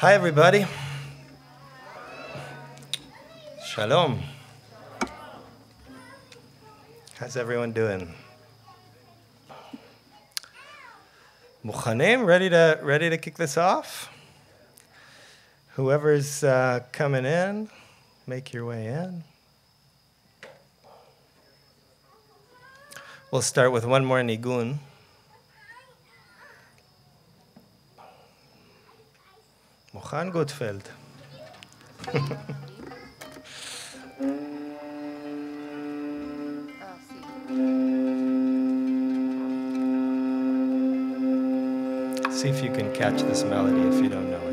Hi, everybody. Shalom. How's everyone doing? Muchanim, ready to ready to kick this off? Whoever's uh, coming in, make your way in. We'll start with one more nigun. See if you can catch this melody if you don't know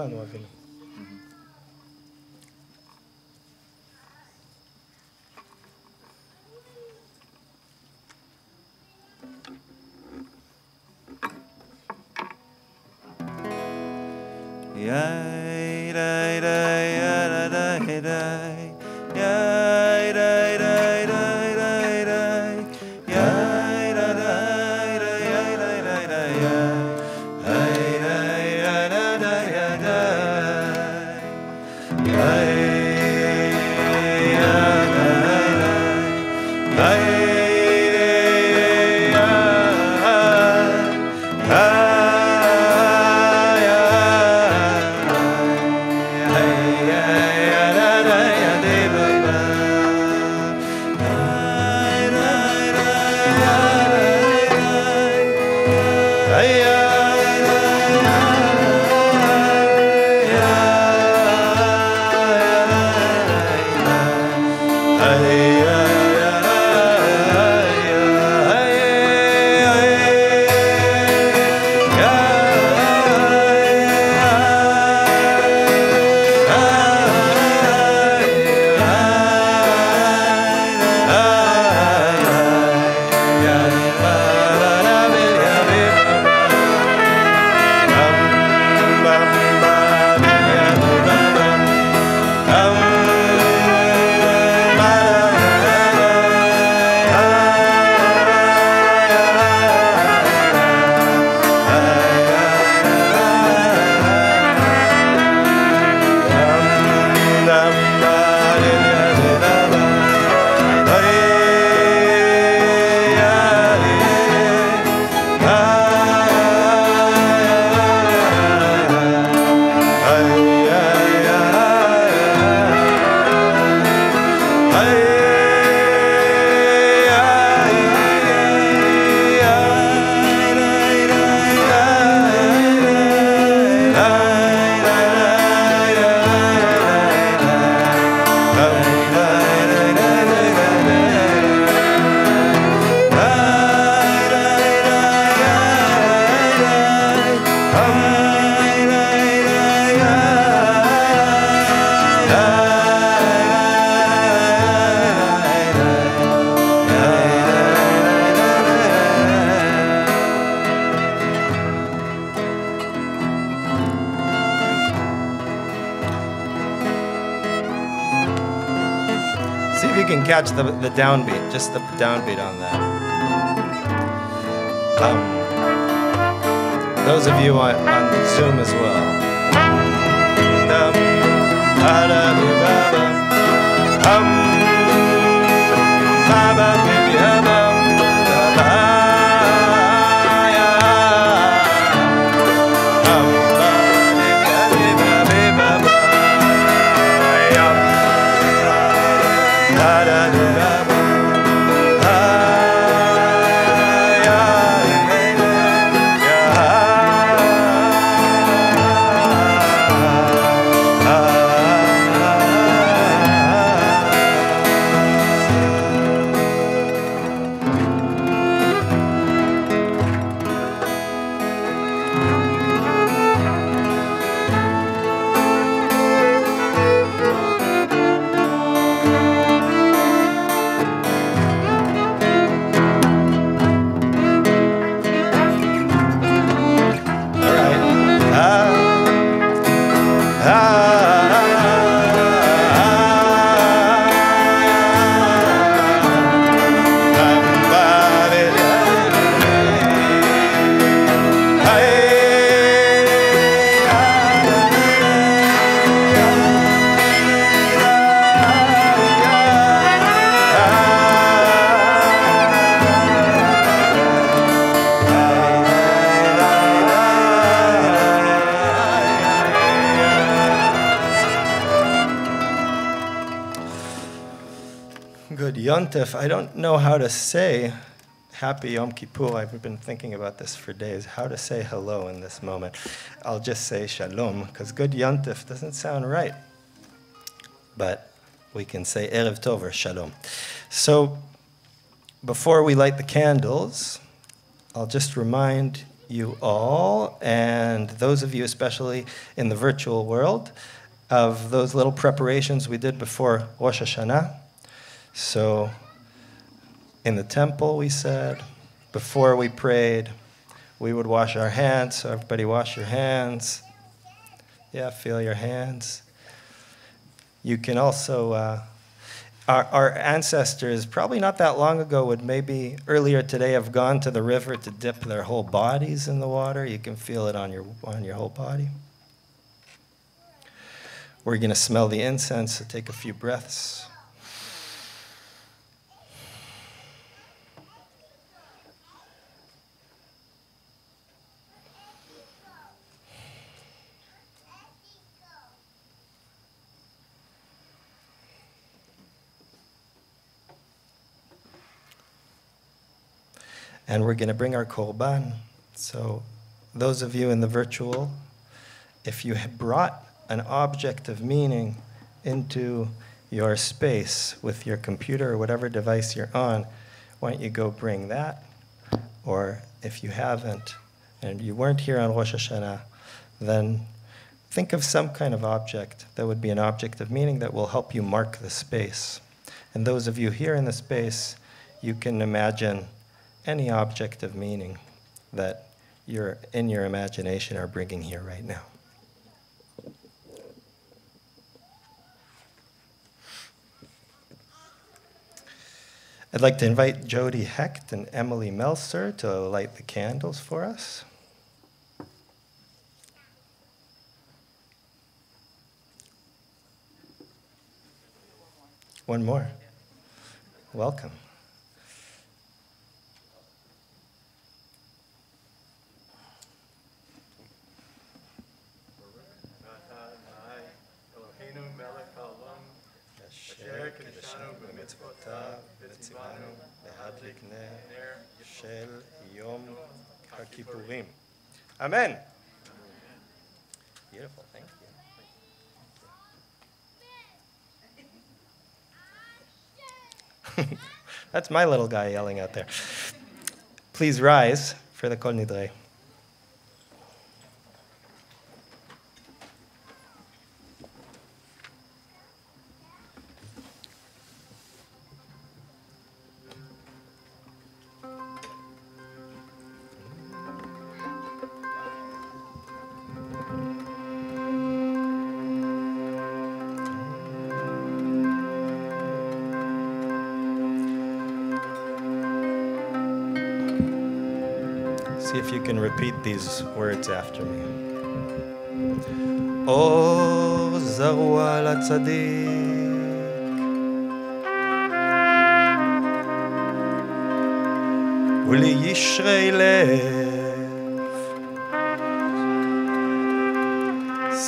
planu a vina. Yeah. Catch the, the downbeat, just the downbeat on that. Um, those of you on, on Zoom as well. Dum, Yontif, I don't know how to say Happy Yom Kippur. I've been thinking about this for days, how to say hello in this moment. I'll just say Shalom, because good Yontif doesn't sound right. But we can say Erev Tov or Shalom. So before we light the candles, I'll just remind you all, and those of you especially in the virtual world, of those little preparations we did before Rosh Hashanah. So, in the temple, we said, before we prayed, we would wash our hands. So, everybody, wash your hands. Yeah, feel your hands. You can also uh, our, our, ancestors, probably not that long ago, would maybe earlier today have gone to the river to dip their whole bodies in the water. You can feel it on your, on your whole body. We're going to smell the incense, so take a few breaths. And we're going to bring our korban. So, those of you in the virtual, if you have brought an object of meaning into your space with your computer or whatever device you're on, why don't you go bring that? Or if you haven't and you weren't here on Rosh Hashanah, then think of some kind of object that would be an object of meaning that will help you mark the space. And those of you here in the space, you can imagine any object of meaning that you're in your imagination are bringing here right now. I'd like to invite Jody Hecht and Emily Melser to light the candles for us. One more. Welcome. של יום הכיפורים. אמן. Beautiful, thank you. That's my little guy yelling out there. Please rise for the Kol Nidre. repeat these words after me. אור זרוע לצדיק ולישרי לב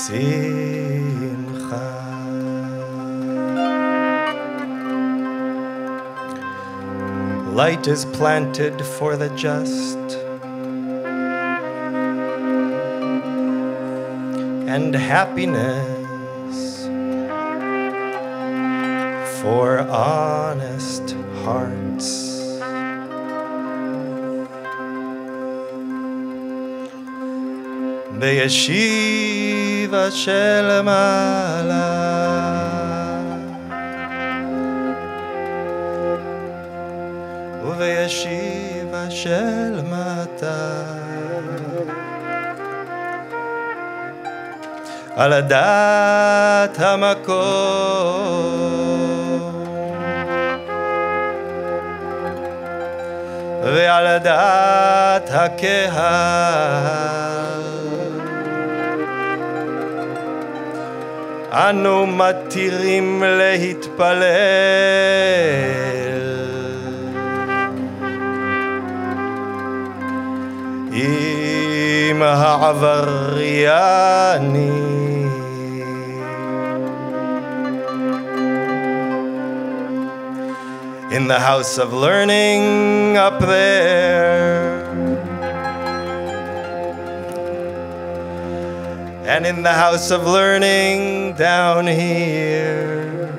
שמחה Light is planted for the just and happiness for honest hearts. בישיבה של מעלה ובישיבה של מטה על הדעת המקום ועל הדעת הקהל. אנו מתירים להתפלל. עם העבריינים in the house of learning up there. And in the house of learning down here.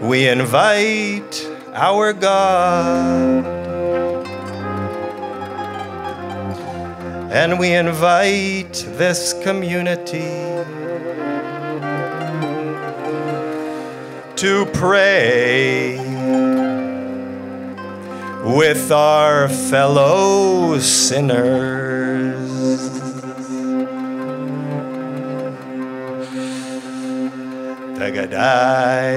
We invite our God. And we invite this community to pray with our fellow sinners. Da-ga-dai,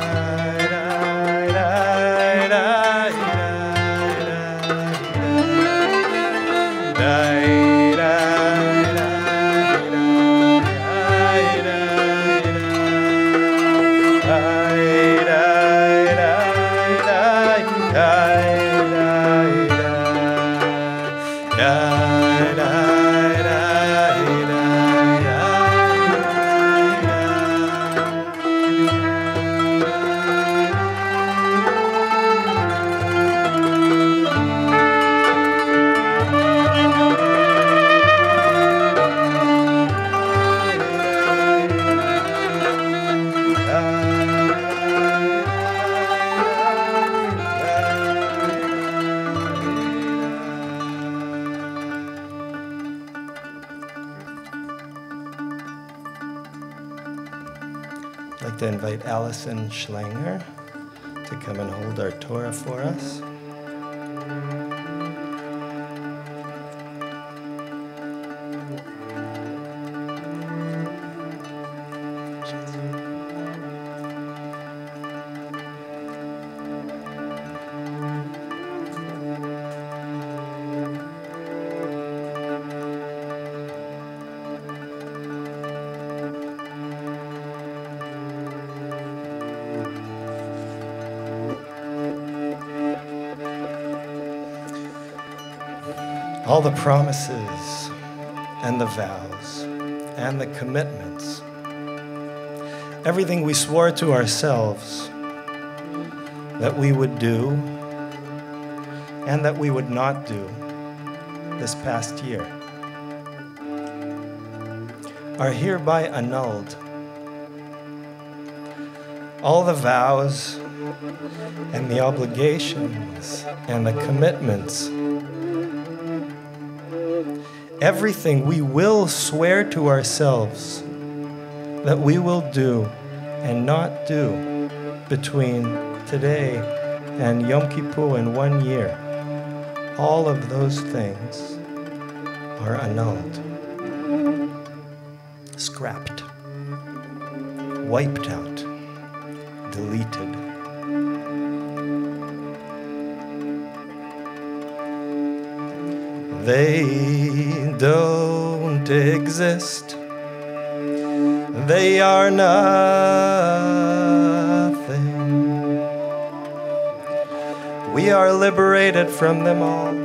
Yeah. Schlanger to come and hold our Torah for us. All the promises and the vows and the commitments, everything we swore to ourselves that we would do and that we would not do this past year are hereby annulled. All the vows and the obligations and the commitments everything we will swear to ourselves that we will do and not do between today and Yom Kippur in one year, all of those things are annulled, scrapped, wiped out, exist. They are nothing. We are liberated from them all.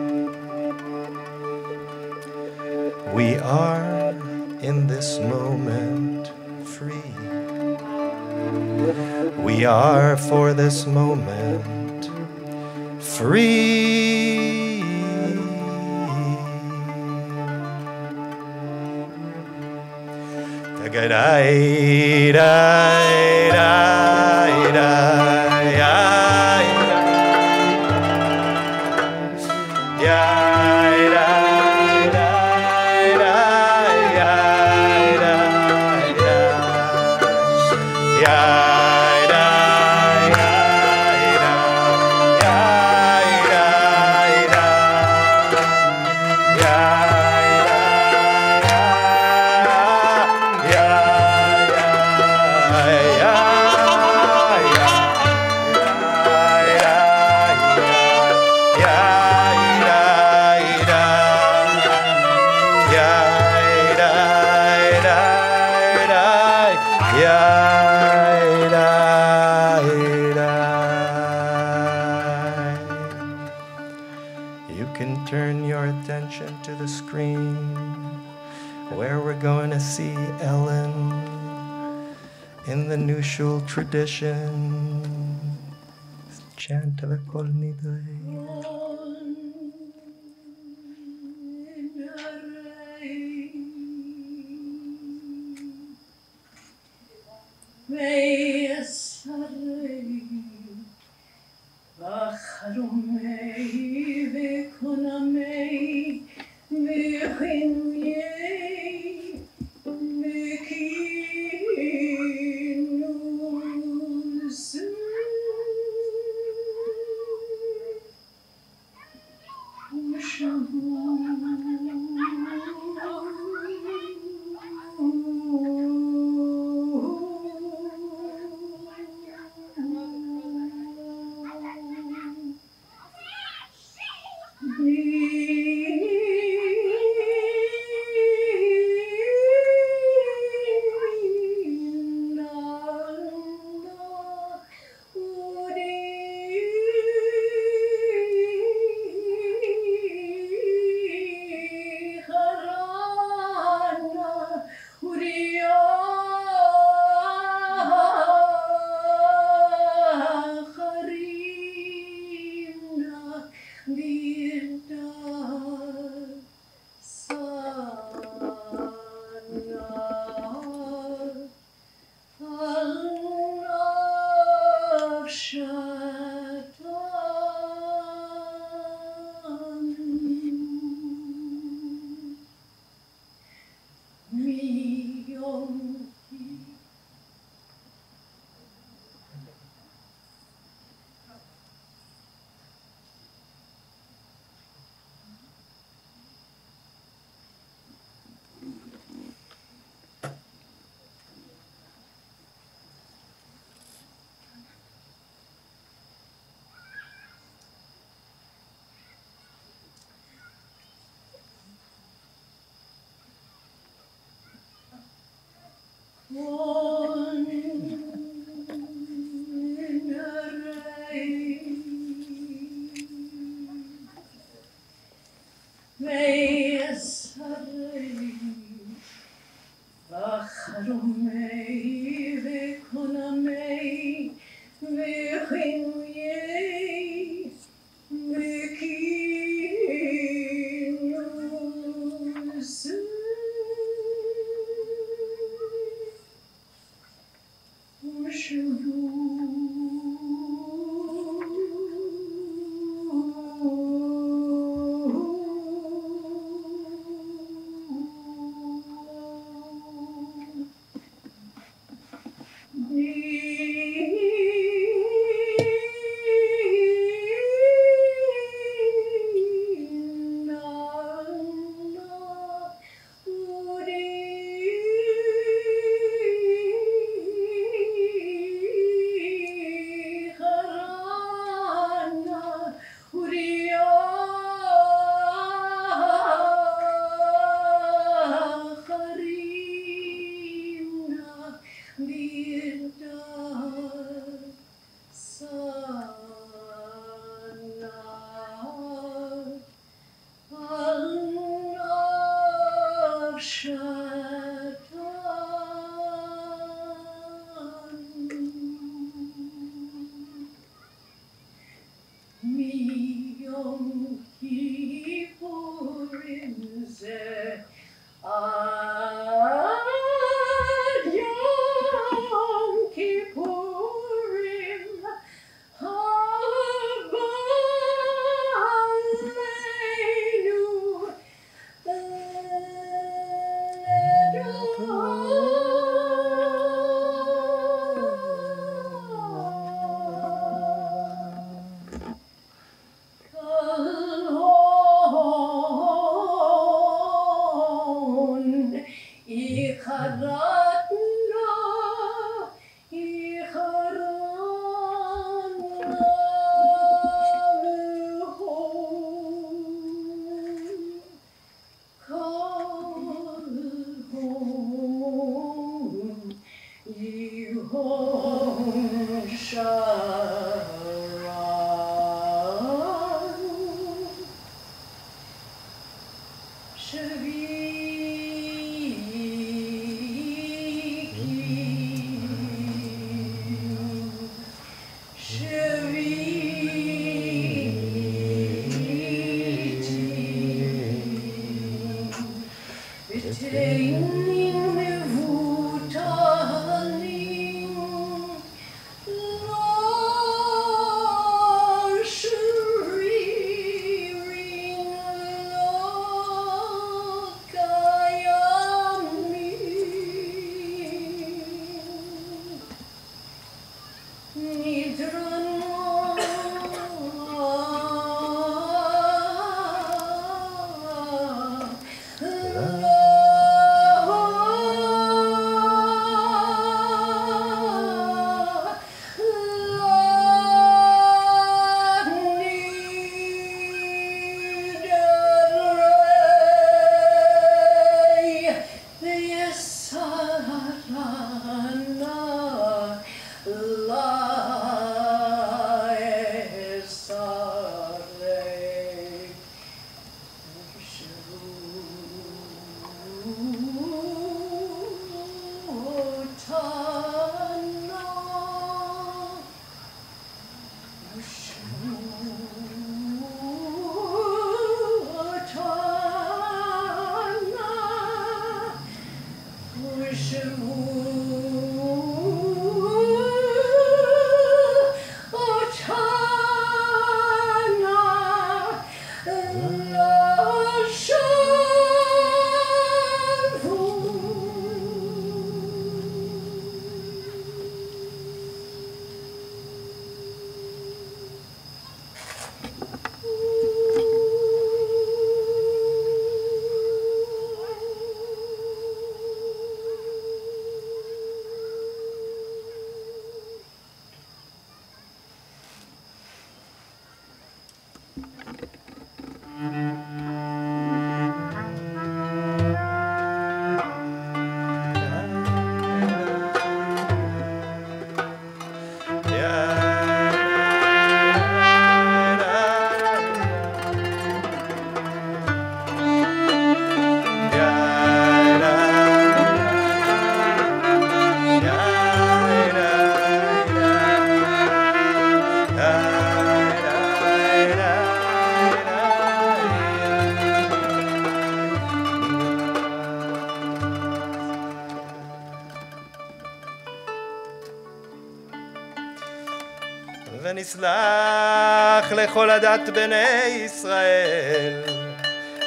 ונסלח לכל הדת בני ישראל,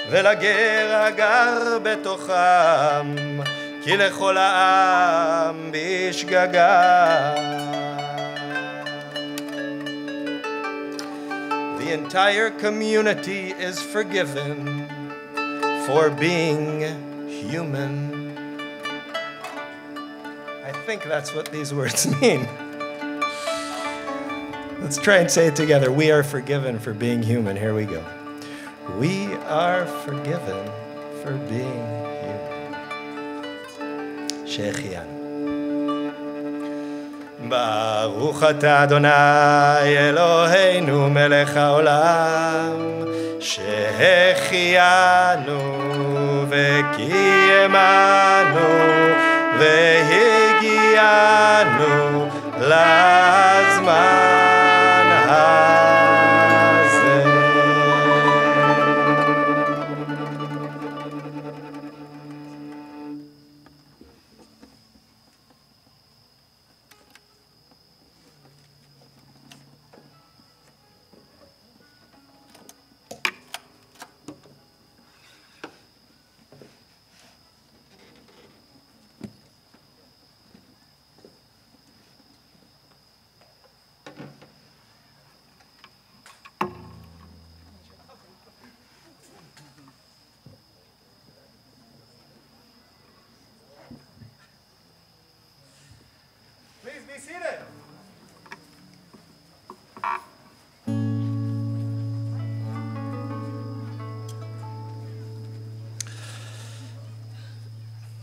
ולגר הגר בתוכם, כי לכל העם בשגגה. The entire community is forgiven for being human. I think that's what these words mean. Let's try and say it together. We are forgiven for being human. Here we go. We are forgiven for being human. שהחיינו. ברוך אתה אדוני אלוהינו מלך העולם שהחיינו וקיימנו והגיענו לזמן 아.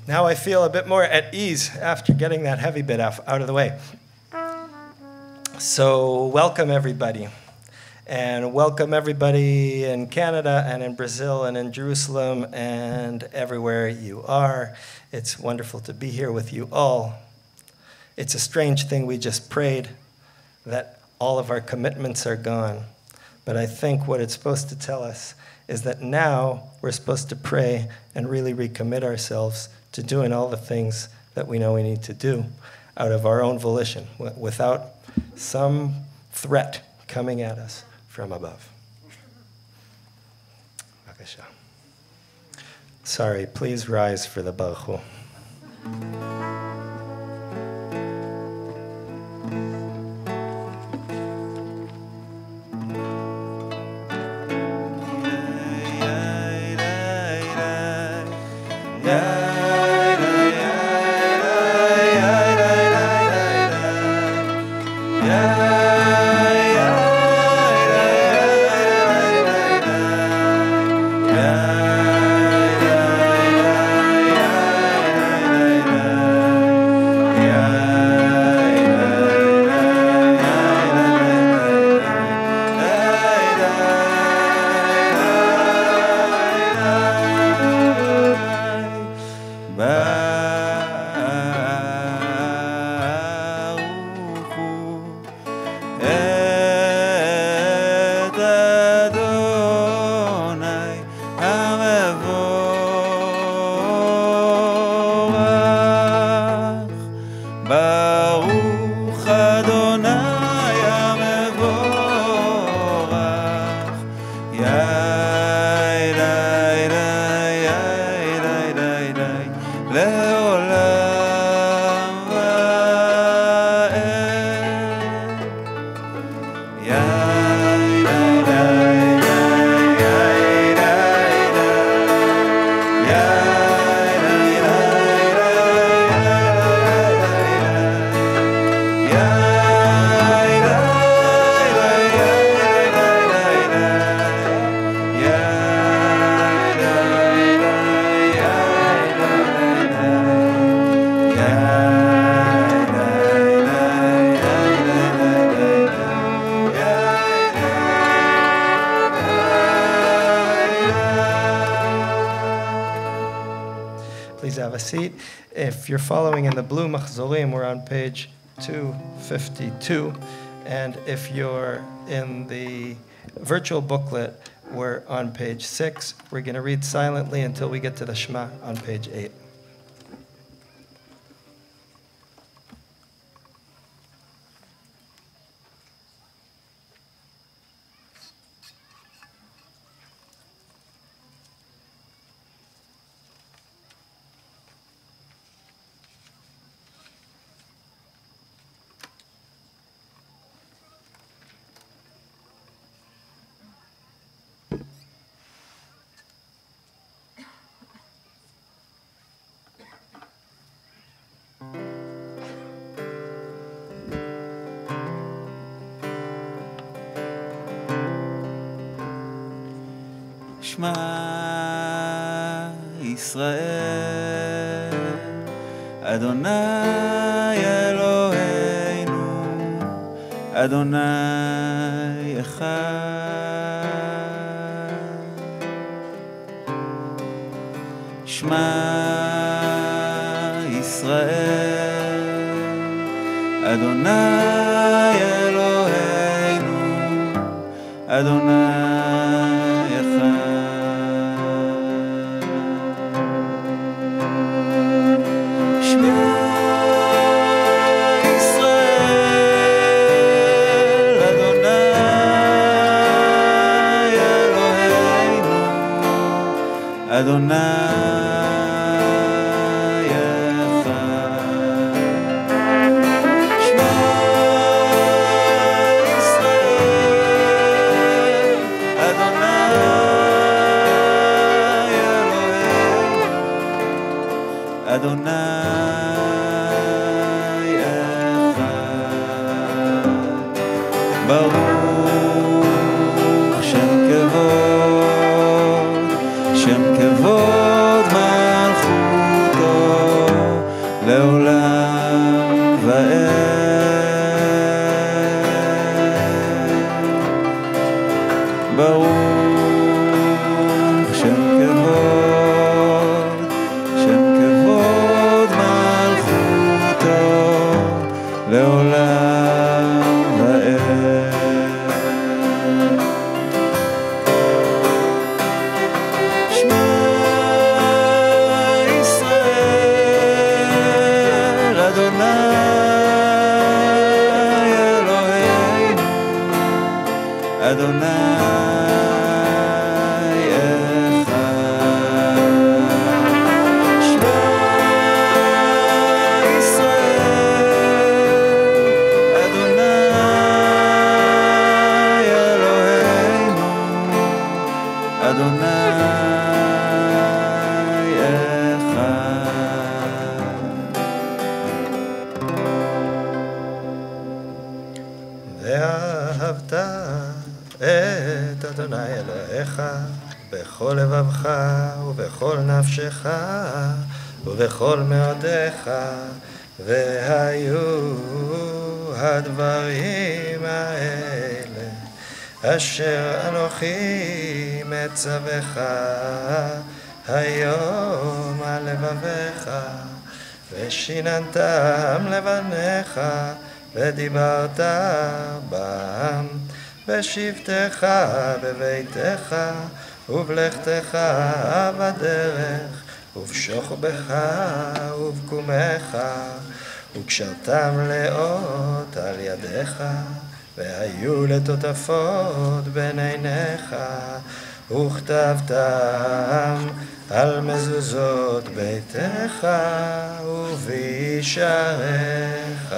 Now I feel a bit more at ease after getting that heavy bit out of the way. So, welcome everybody. And welcome everybody in Canada and in Brazil and in Jerusalem and everywhere you are. It's wonderful to be here with you all. It's a strange thing we just prayed that all of our commitments are gone. But I think what it's supposed to tell us is that now we're supposed to pray and really recommit ourselves to doing all the things that we know we need to do out of our own volition without some threat coming at us from above. Sorry, please rise for the Baruch And if you're in the virtual booklet, we're on page 6. We're going to read silently until we get to the Shema on page 8. time. ושיננתם לבניך ודיברת בם בשבתך בביתך ובלכתך בדרך ובשוכבך ובקומך וקשרתם לאות על ידיך והיו לטוטפות בין עיניך וכתבתם על מזוזות ביתך ובישעריך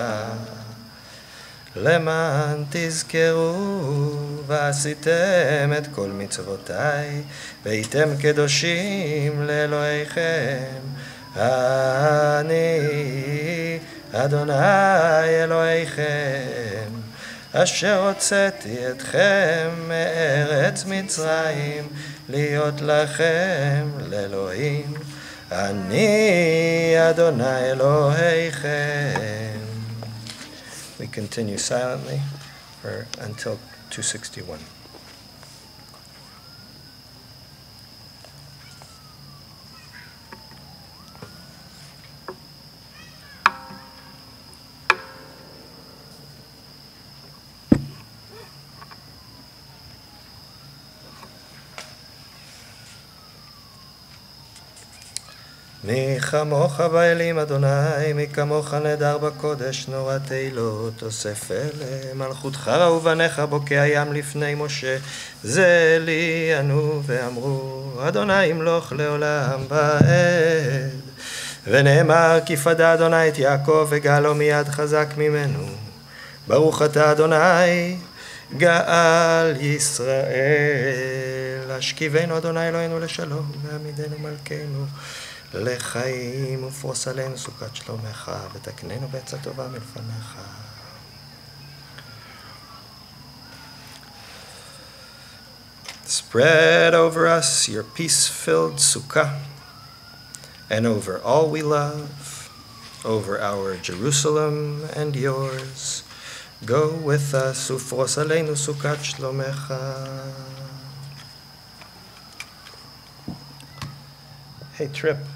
למען תזכרו ועשיתם את כל מצוותיי והייתם קדושים לאלוהיכם. אני אדוני אלוהיכם אשר הוצאתי אתכם מארץ מצרים להיות לכם לאלוהים Ani Adonai Eloheichem. We continue silently for until 261. מי כמוך באלים, אדוני, מי כמוך נדר בקודש, נורא תהילות, אוסף אלה, מלכותך ובניך בוקע ים לפני משה, זה לי ענו ואמרו, אדוני ימלוך לעולם ועד. ונאמר, כי פדה אדוני את יעקב, וגאלו מיד חזק ממנו. ברוך אתה אדוני, גאל ישראל. השכיבנו אדוני אלוהינו לשלום, ועמידנו מלכנו. לחיים ופרוס עלינו סוכת שלומך, ותקננו בעצה טובה מלפניך. Spread over us your peace filled sukkah, and over all we love, over our Jerusalem and yours. Go with us, ufros aleinu sukkat shlomecha. Hey, Trip, can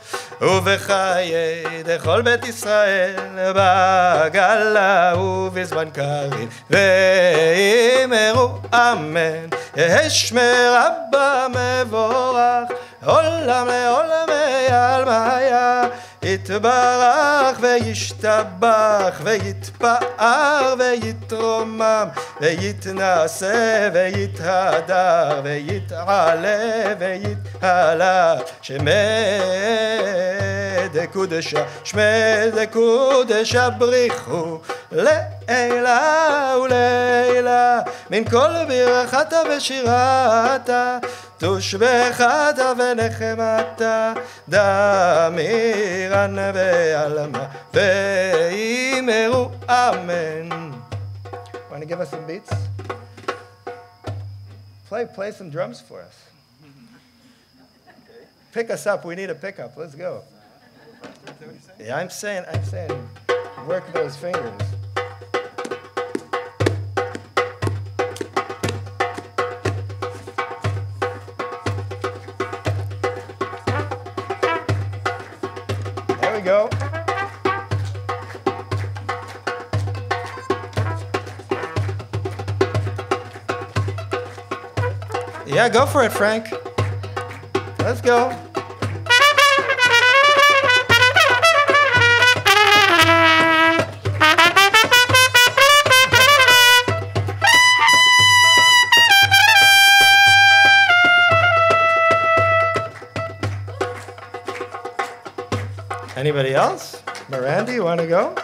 ובחיי דכל בית ישראל, בעגלה ובזמן קרים, ואימרו אמן, אשמר אבא מבורך, עולם לעולמי אל מיה. יתברך וישתבח ויתפאר ויתרומם ויתנשא ויתהדר ויתעלה ויתעלה שמי דקודשה שמי דקודשה בריחו לעילה ולעילה מן כל ברכתה ושירתה תושבחתה ונחמתה דמירן בעלמה ואמרו אמן. Want to give us some beats? Play, play some drums for us. Pick us up. We need a pickup. Let's go. Yeah, I'm saying, I'm saying, work those fingers. We go. Yeah, go for it, Frank. Let's go. Anybody else? Miranda, you want to go?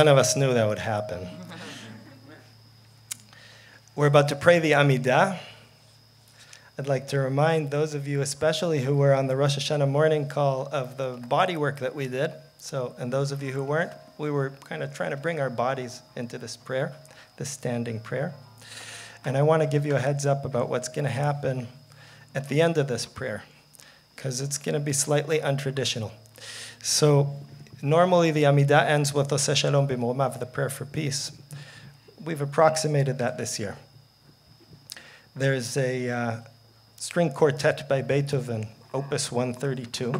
None of us knew that would happen. We're about to pray the Amidah. I'd like to remind those of you, especially who were on the Rosh Hashanah morning call, of the body work that we did. So, and those of you who weren't, we were kind of trying to bring our bodies into this prayer, this standing prayer. And I want to give you a heads up about what's going to happen at the end of this prayer, because it's going to be slightly untraditional. So, normally the Amidah ends with Oseh Shalom Bimromav, the prayer for peace. We've approximated that this year. There's a uh, string quartet by Beethoven, Opus 132,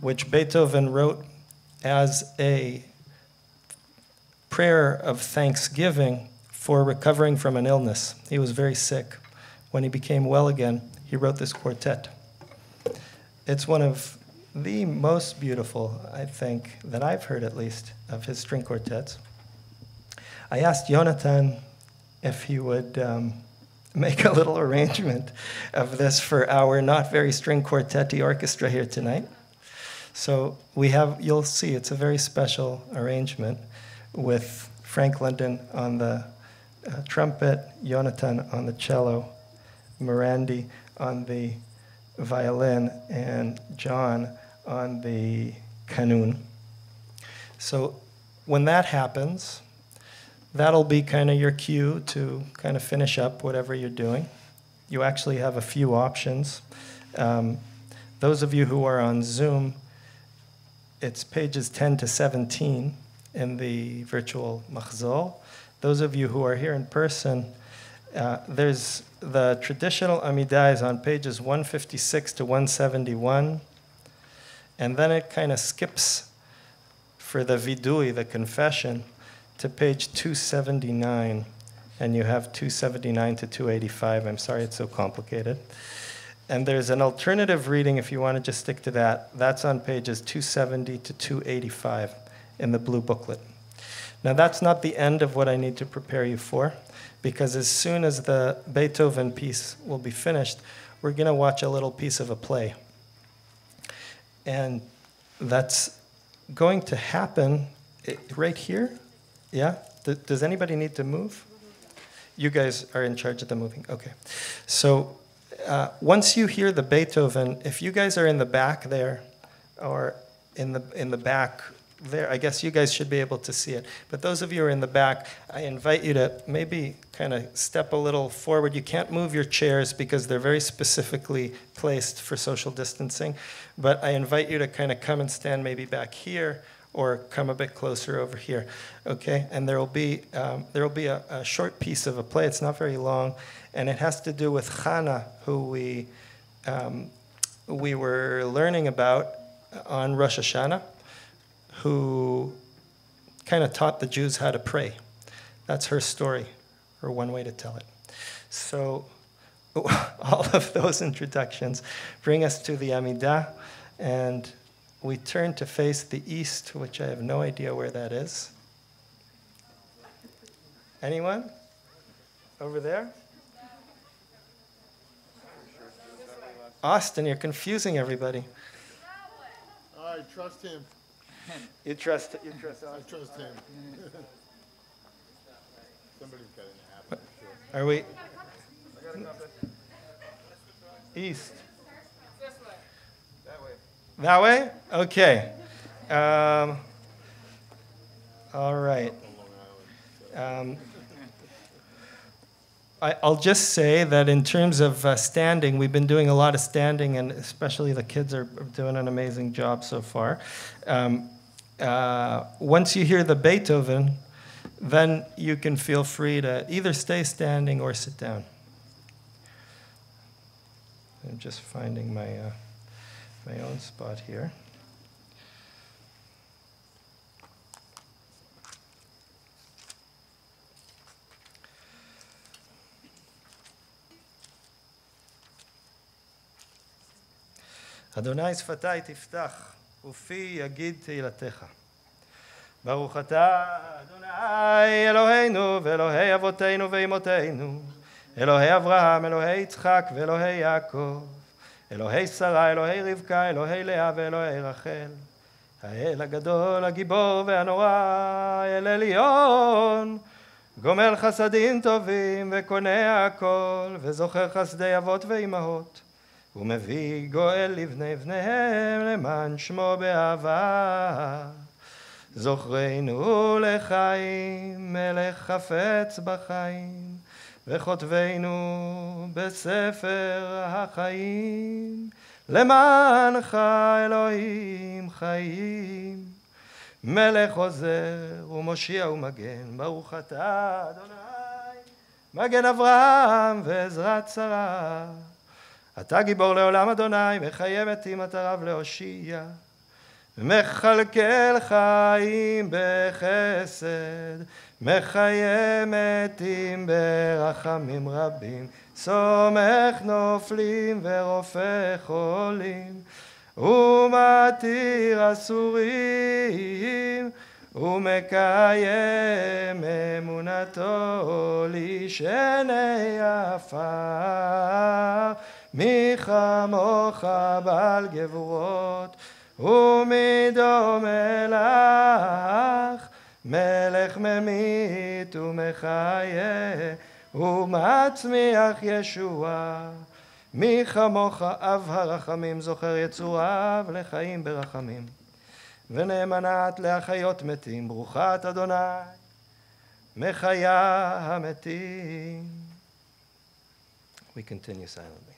which Beethoven wrote as a, prayer of thanksgiving for recovering from an illness. He was very sick. When he became well again, he wrote this quartet. It's one of the most beautiful, I think, that I've heard at least, of his string quartets. I asked Jonathan if he would um, make a little arrangement of this for our not very string quartet orchestra here tonight. So we have, you'll see, it's a very special arrangement with Frank London on the uh, trumpet, Jonathan on the cello, Morandi on the violin, and John on the kanun. So when that happens, that'll be kind of your cue to kind of finish up whatever you're doing. You actually have a few options. Um, those of you who are on Zoom, it's pages 10 to 17 in the virtual machzor. Those of you who are here in person, uh, there's the traditional Amidah is on pages 156 to 171, and then it kind of skips for the vidui, the confession, to page 279, and you have 279 to 285. I'm sorry it's so complicated. And there's an alternative reading if you want to just stick to that. That's on pages 270 to 285 in the blue booklet. Now, that's not the end of what I need to prepare you for, because as soon as the Beethoven piece will be finished, we're going to watch a little piece of a play. And that's going to happen right here. Yeah? Does anybody need to move? You guys are in charge of the moving. Okay. So uh, once you hear the Beethoven, if you guys are in the back there, or in the in the back there, I guess you guys should be able to see it. But those of you who are in the back, I invite you to maybe kind of step a little forward. You can't move your chairs because they're very specifically placed for social distancing. But I invite you to kind of come and stand maybe back here or come a bit closer over here. Okay, and there will be um, there will be a, a, short piece of a play. It's not very long, and it has to do with Chana, who we um, we were learning about on Rosh Hashanah, who kind of taught the Jews how to pray. That's her story, or one way to tell it. So. All of those introductions bring us to the Amidah, and we turn to face the east, which I have no idea where that is. Anyone? Over there? Austin, you're confusing everybody. I trust him. You trust you trust I trust him. Somebody's got an app, I'm sure. Are we east? That way? That way. Okay. Um, all right. Um, I, will just say that in terms of uh, standing, we've been doing a lot of standing, and especially the kids are doing an amazing job so far. Um, uh, once you hear the Beethoven, then you can feel free to either stay standing or sit down. I'm just finding my, uh, my own spot here. Adonai Sfatai Tiftach. ופי יגיד תהילתך. ברוך אתה, אדוני אלוהינו ואלוהי אבותינו ואמותינו, אלוהי אברהם, אלוהי יצחק ואלוהי יעקב. אלוהי שרה, אלוהי רבקה, אלוהי לאה ואלוהי רחל. האל הגדול, הגיבור והנורא, אל עליון, גומל חסדים טובים וקונה הכל, וזוכר חסדי אבות ואימהות, ומביא גואל לבני בניהם למען שמו באהבה. זוכרנו לחיים, מלך חפץ בחיים. וכותבנו בספר החיים, למענך אלוהים חיים. מלך עוזר ומושיע ומגן, ברוך אתה אדוני, מגן אברהם ועזרת שרה. אתה גיבור לעולם אדוני, מחיה מתים אתה רב להושיע. מכלכל חיים בחסד, מחיה מתים ברחמים רבים, סומך נופלים ורופא חולים, ומתיר אסורים, ומקיים אמונתו לשני עפר, מי כמוך בעל גבורות, ומדומה לך, מלך ממית ומחיה, ומצמיח ישועה. מי כמוך אב הרחמים, זוכר יצוריו לחיים ברחמים. ונאמנת להחיות מתים, ברוכת אדוני, מחיה המתים. We continue silently.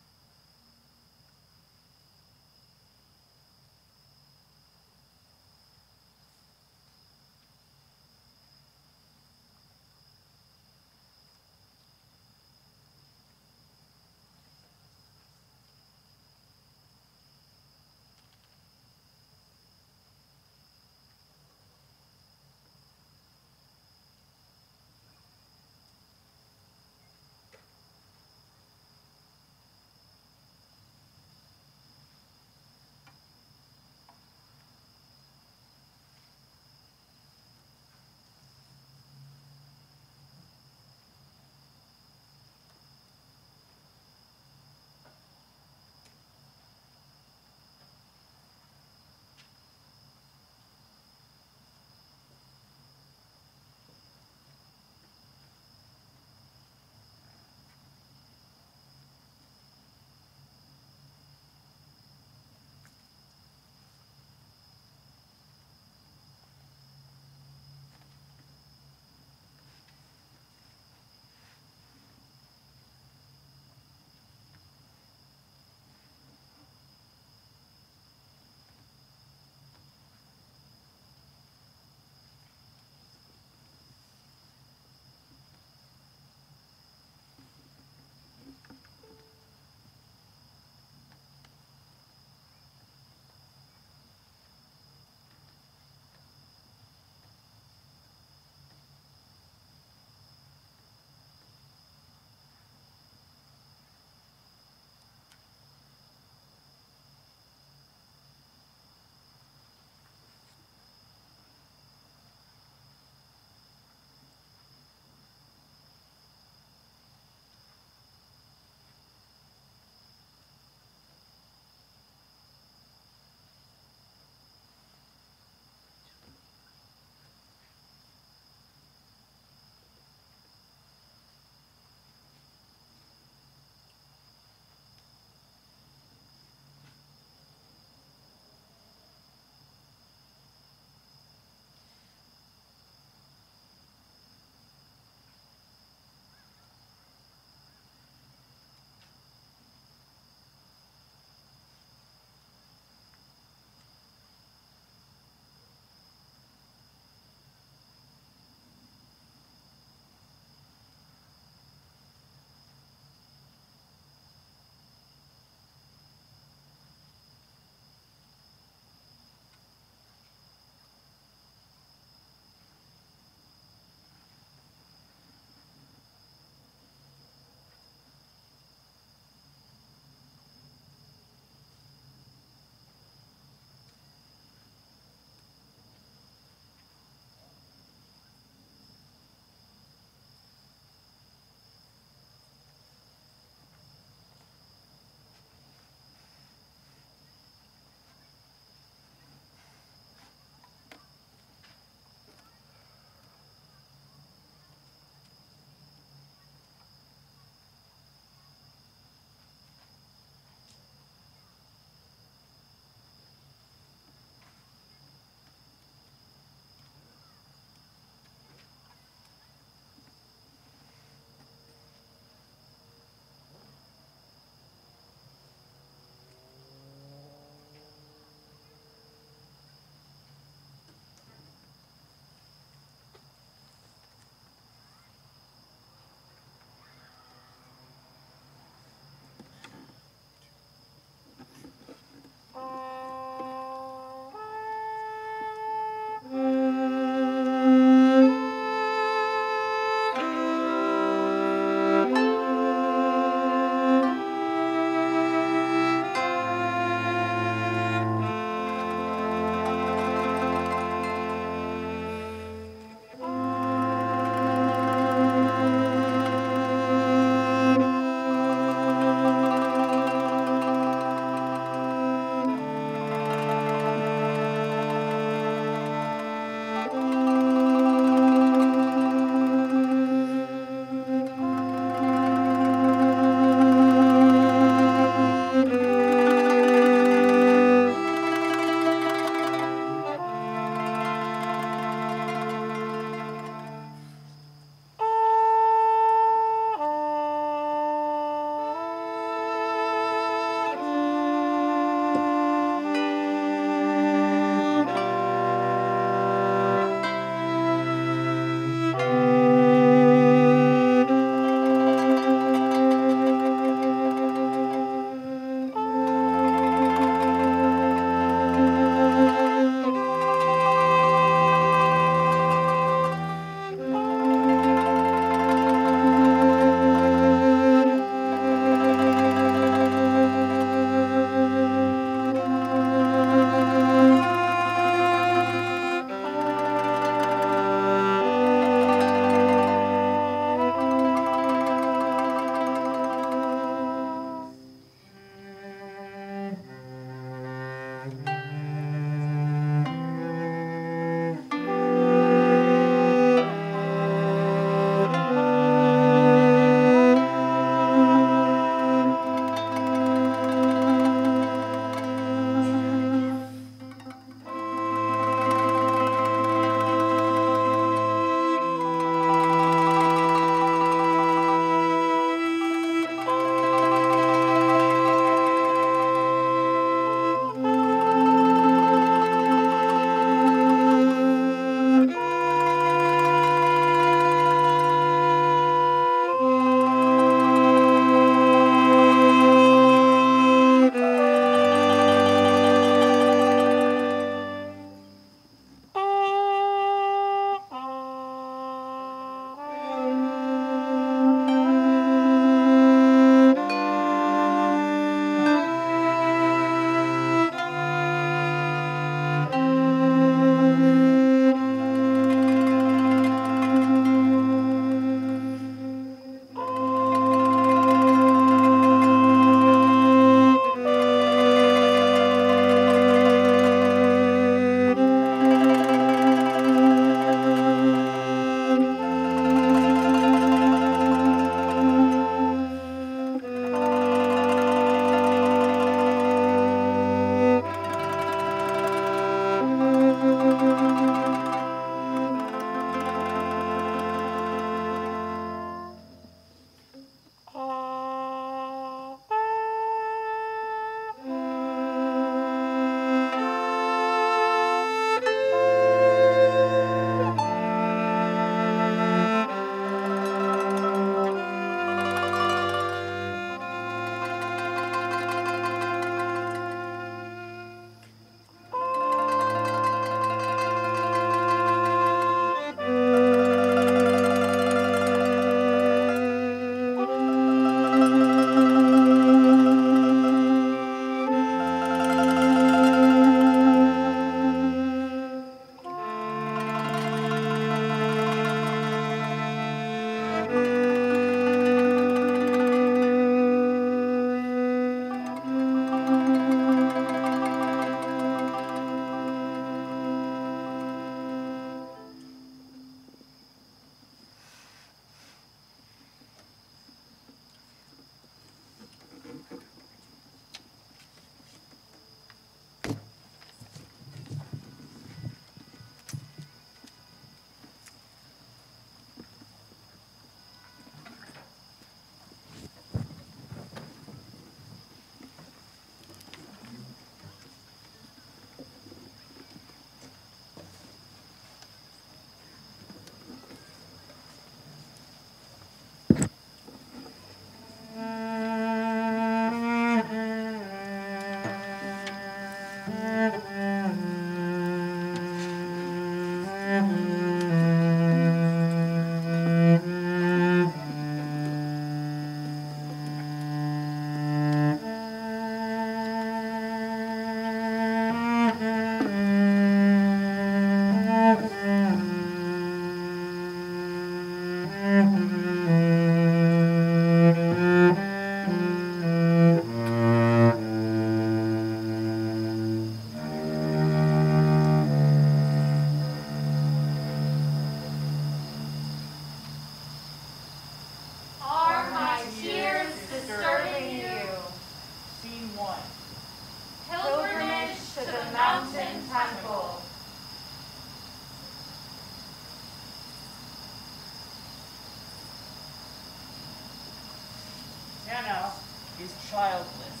is childless.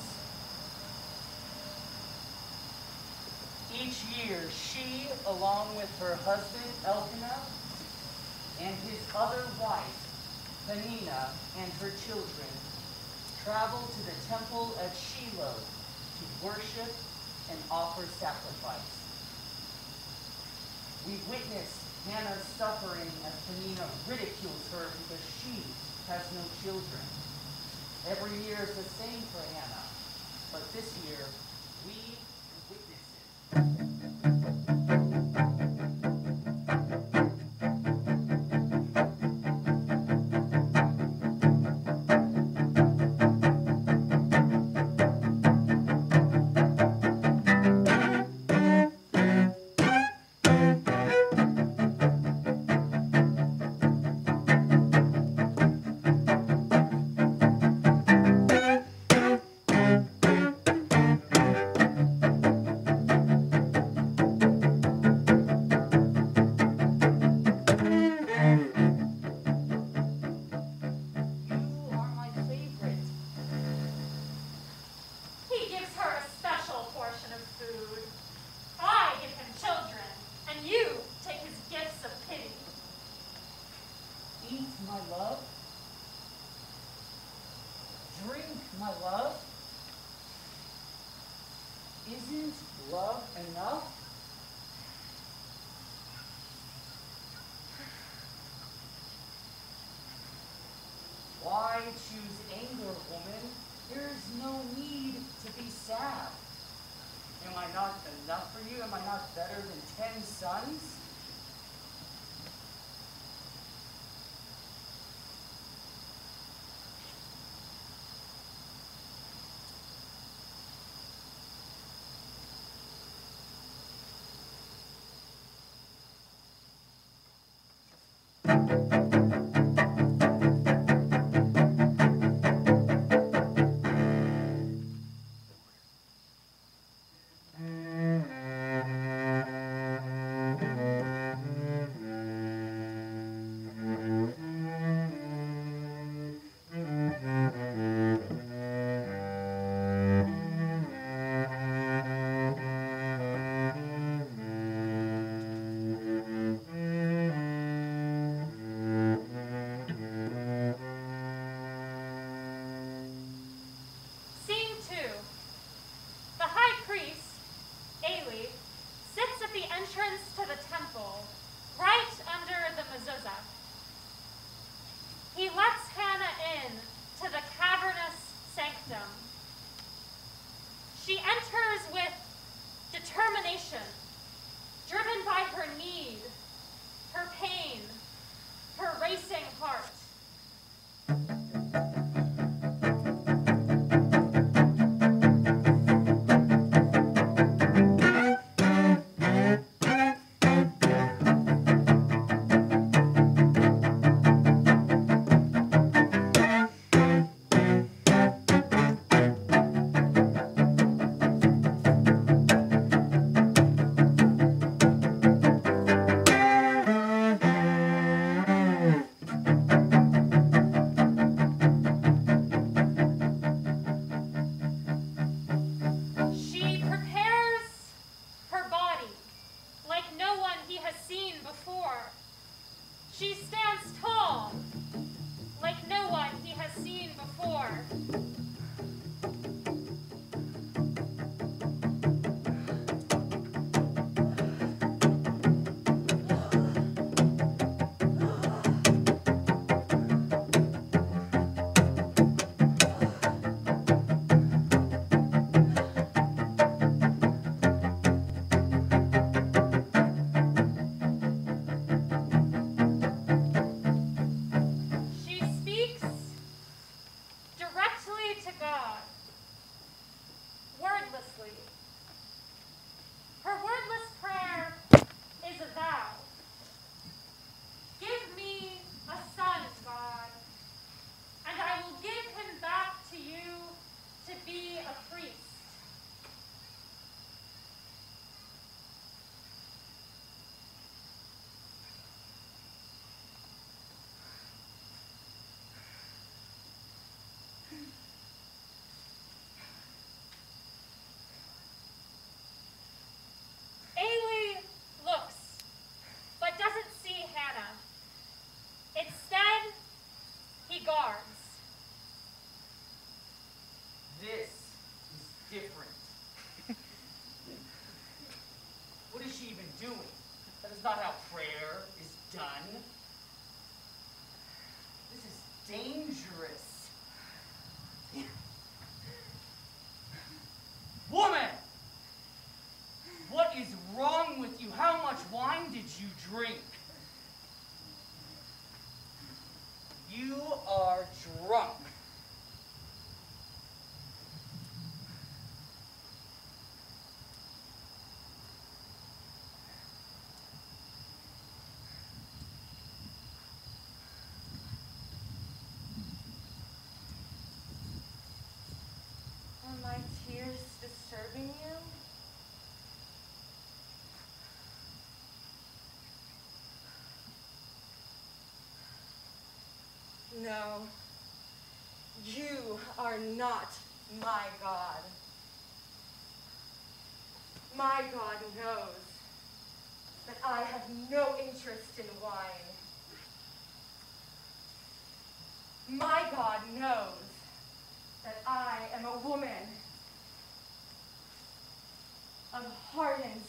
Each year, she, along with her husband Elkanah, and his other wife, Penina, and her children, travel to the temple of Shiloh to worship and offer sacrifice. We witness Hannah's suffering as Penina ridicules her because she has no children. Every year is the same for Hannah. But this year, we No, you are not my God. My God knows that I have no interest in wine. My God knows that I am a woman of hardened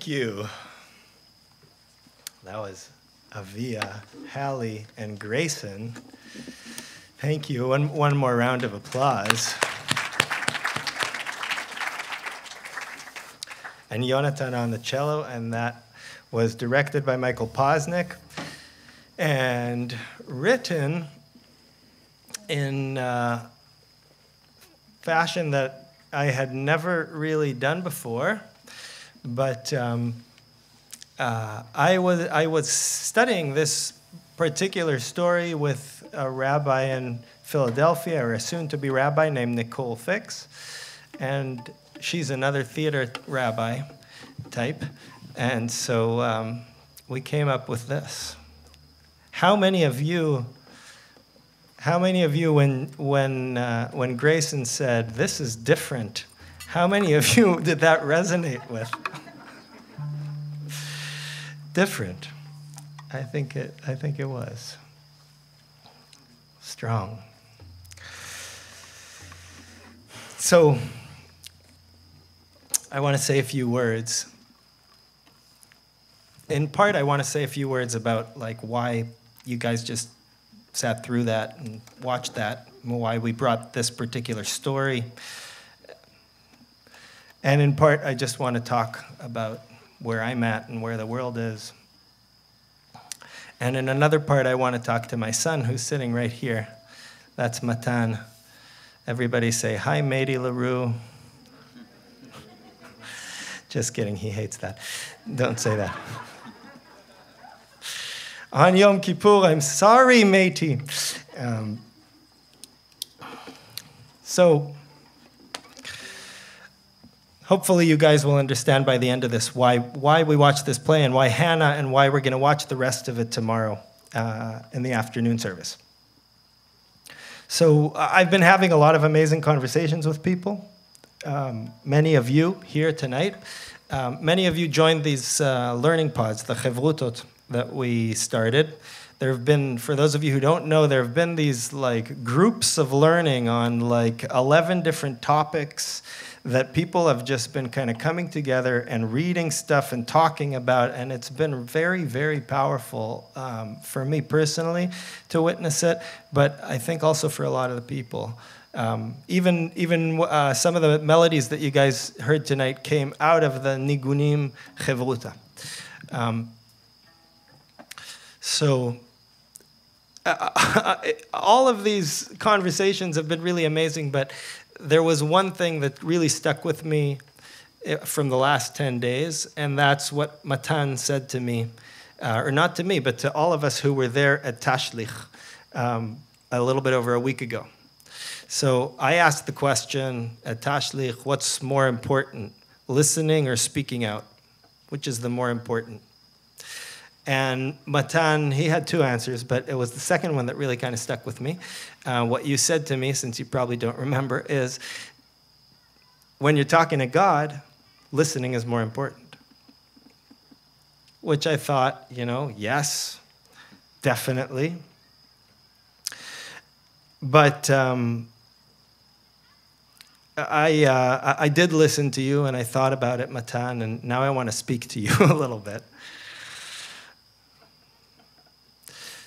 Thank you. That was Avia, Hallie, and Grayson. Thank you. One, one more round of applause. And Jonathan on the cello, and that was directed by Michael Posnick and written in uh, fashion that I had never really done before. But um, uh, I, was, I was studying this particular story with a rabbi in Philadelphia, or a soon to be rabbi named Nicole Fix. And she's another theater rabbi type. And so um, we came up with this. How many of you how many of you, when, when, uh, when Grayson said, This is different, how many of you did that resonate with? Different. I think it, I think it was. Strong. So, I want to say a few words. In part, I want to say a few words about like why you guys just sat through that and watched that, and why we brought this particular story. And in part, I just want to talk about where I'm at and where the world is. And in another part, I want to talk to my son who's sitting right here. That's Matan. Everybody say, Hi, Matey LaRue. Just kidding, he hates that. Don't say that. On Yom Kippur, I'm sorry, matey. Um, so, hopefully, you guys will understand by the end of this why, why we watch this play and why Hannah and why we're going to watch the rest of it tomorrow uh, in the afternoon service. So, I've been having a lot of amazing conversations with people. Um, many of you here tonight, um, many of you joined these uh, learning pods, the chevrutot, that we started. There have been, for those of you who don't know, there have been these like groups of learning on like 11 different topics that people have just been kind of coming together and reading stuff and talking about. And it's been very, very powerful um, for me personally to witness it, but I think also for a lot of the people. Um, even even uh, some of the melodies that you guys heard tonight came out of the Nigunim Chevruta. Um, so, uh, all of these conversations have been really amazing, but there was one thing that really stuck with me eh, from the last 10 days, and that's what Matan said to me, uh, or not to me, but to all of us who were there at Tashlich um, a little bit over a week ago. So I asked the question at Tashlich what's more important, listening or speaking out? Which is the more important? And Matan, he had two answers, but it was the second one that really kind of stuck with me. Uh, what you said to me, since you probably don't remember, is when you're talking to God, listening is more important. Which I thought, you know, yes, definitely. But um, I, uh, I did listen to you and I thought about it, Matan, and now I want to speak to you a little bit.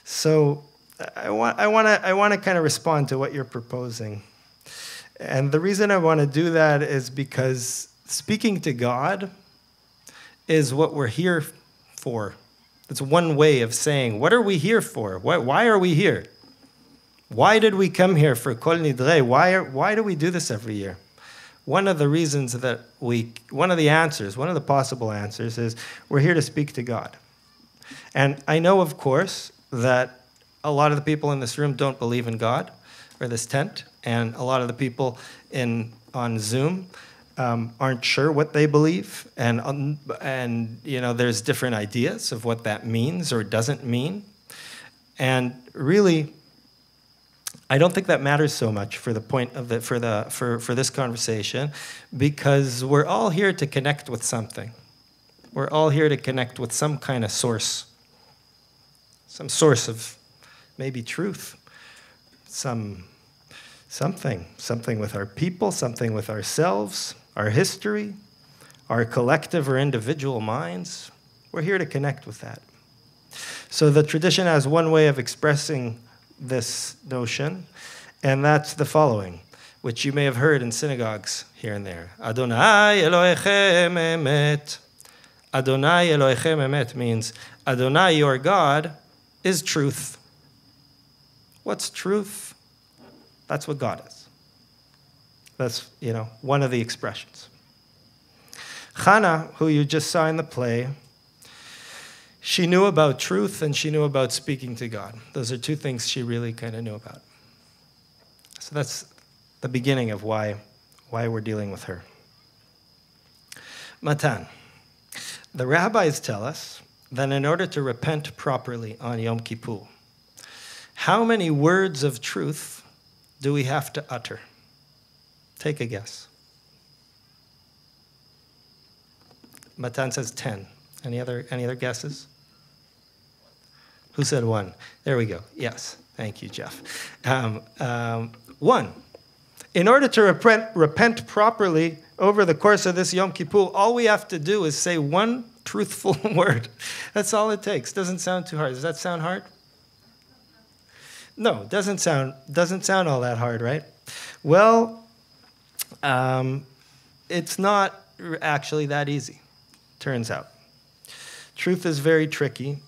So I want, I want to I want to kind of respond to what you're proposing. And the reason I want to do that is because speaking to God is what we're here for. It's one way of saying, what are we here for? Why, why are we here? Why did we come here for Kol Nidre? Why, are, why do we do this every year? One of the reasons that we, one of the answers, one of the possible answers is we're here to speak to God. And I know, of course, that a lot of the people in this room don't believe in God or this tent, and a lot of the people in on Zoom um, aren't sure what they believe, and um, and you know there's different ideas of what that means or doesn't mean, and really. I don't think that matters so much for the point of the, for the for, for this conversation, because we're all here to connect with something. We're all here to connect with some kind of source some source of maybe truth, some something, something with our people, something with ourselves, our history, our collective or individual minds. We're here to connect with that. So the tradition has one way of expressing this notion, and that's the following, which you may have heard in synagogues here and there. Adonai Elohechem Emet. Adonai Elohechem Emet means Adonai, your God, is truth. What's truth? That's what God is. That's, you know, one of the expressions. Hannah, who you just saw in the play, she knew about truth and she knew about speaking to God. Those are two things she really kind of knew about. So that's the beginning of why, why we're dealing with her. Matan. The rabbis tell us that in order to repent properly on Yom Kippur, how many words of truth do we have to utter? Take a guess. Matan says 10. Any other, any other guesses? Who said one? There we go. Yes. Thank you, Jeff. Um, um, one. In order to repent, repent properly over the course of this Yom Kippur, all we have to do is say one truthful word. That's all it takes. Doesn't sound too hard. Does that sound hard? No, doesn't sound doesn't sound all that hard, right? Well, um, it's not actually that easy, turns out. Truth is very tricky.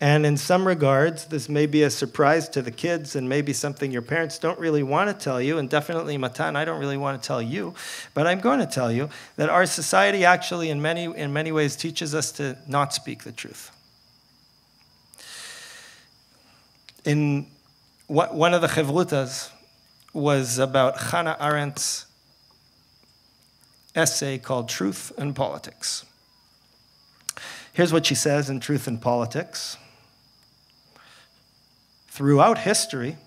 And in some regards, this may be a surprise to the kids and maybe something your parents don't really want to tell you. And definitely, Matan, I don't really want to tell you. But I'm going to tell you that our society actually, in many, in many ways, teaches us to not speak the truth. In one of the chevrutas was about Hannah Arendt's essay called Truth and Politics. Here's what she says in Truth and Politics. Throughout history,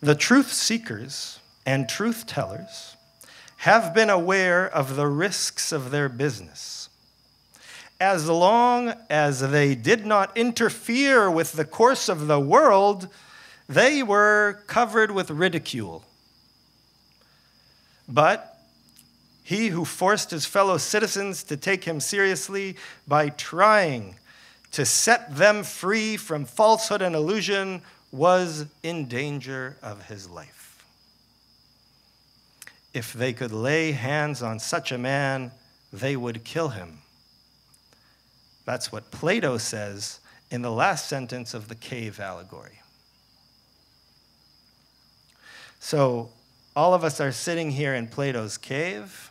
the truth seekers and truth tellers have been aware of the risks of their business. As long as they did not interfere with the course of the world, they were covered with ridicule. But he who forced his fellow citizens to take him seriously by trying to set them free from falsehood and illusion was in danger of his life. If they could lay hands on such a man, they would kill him. That's what Plato says in the last sentence of the cave allegory. So, all of us are sitting here in Plato's cave.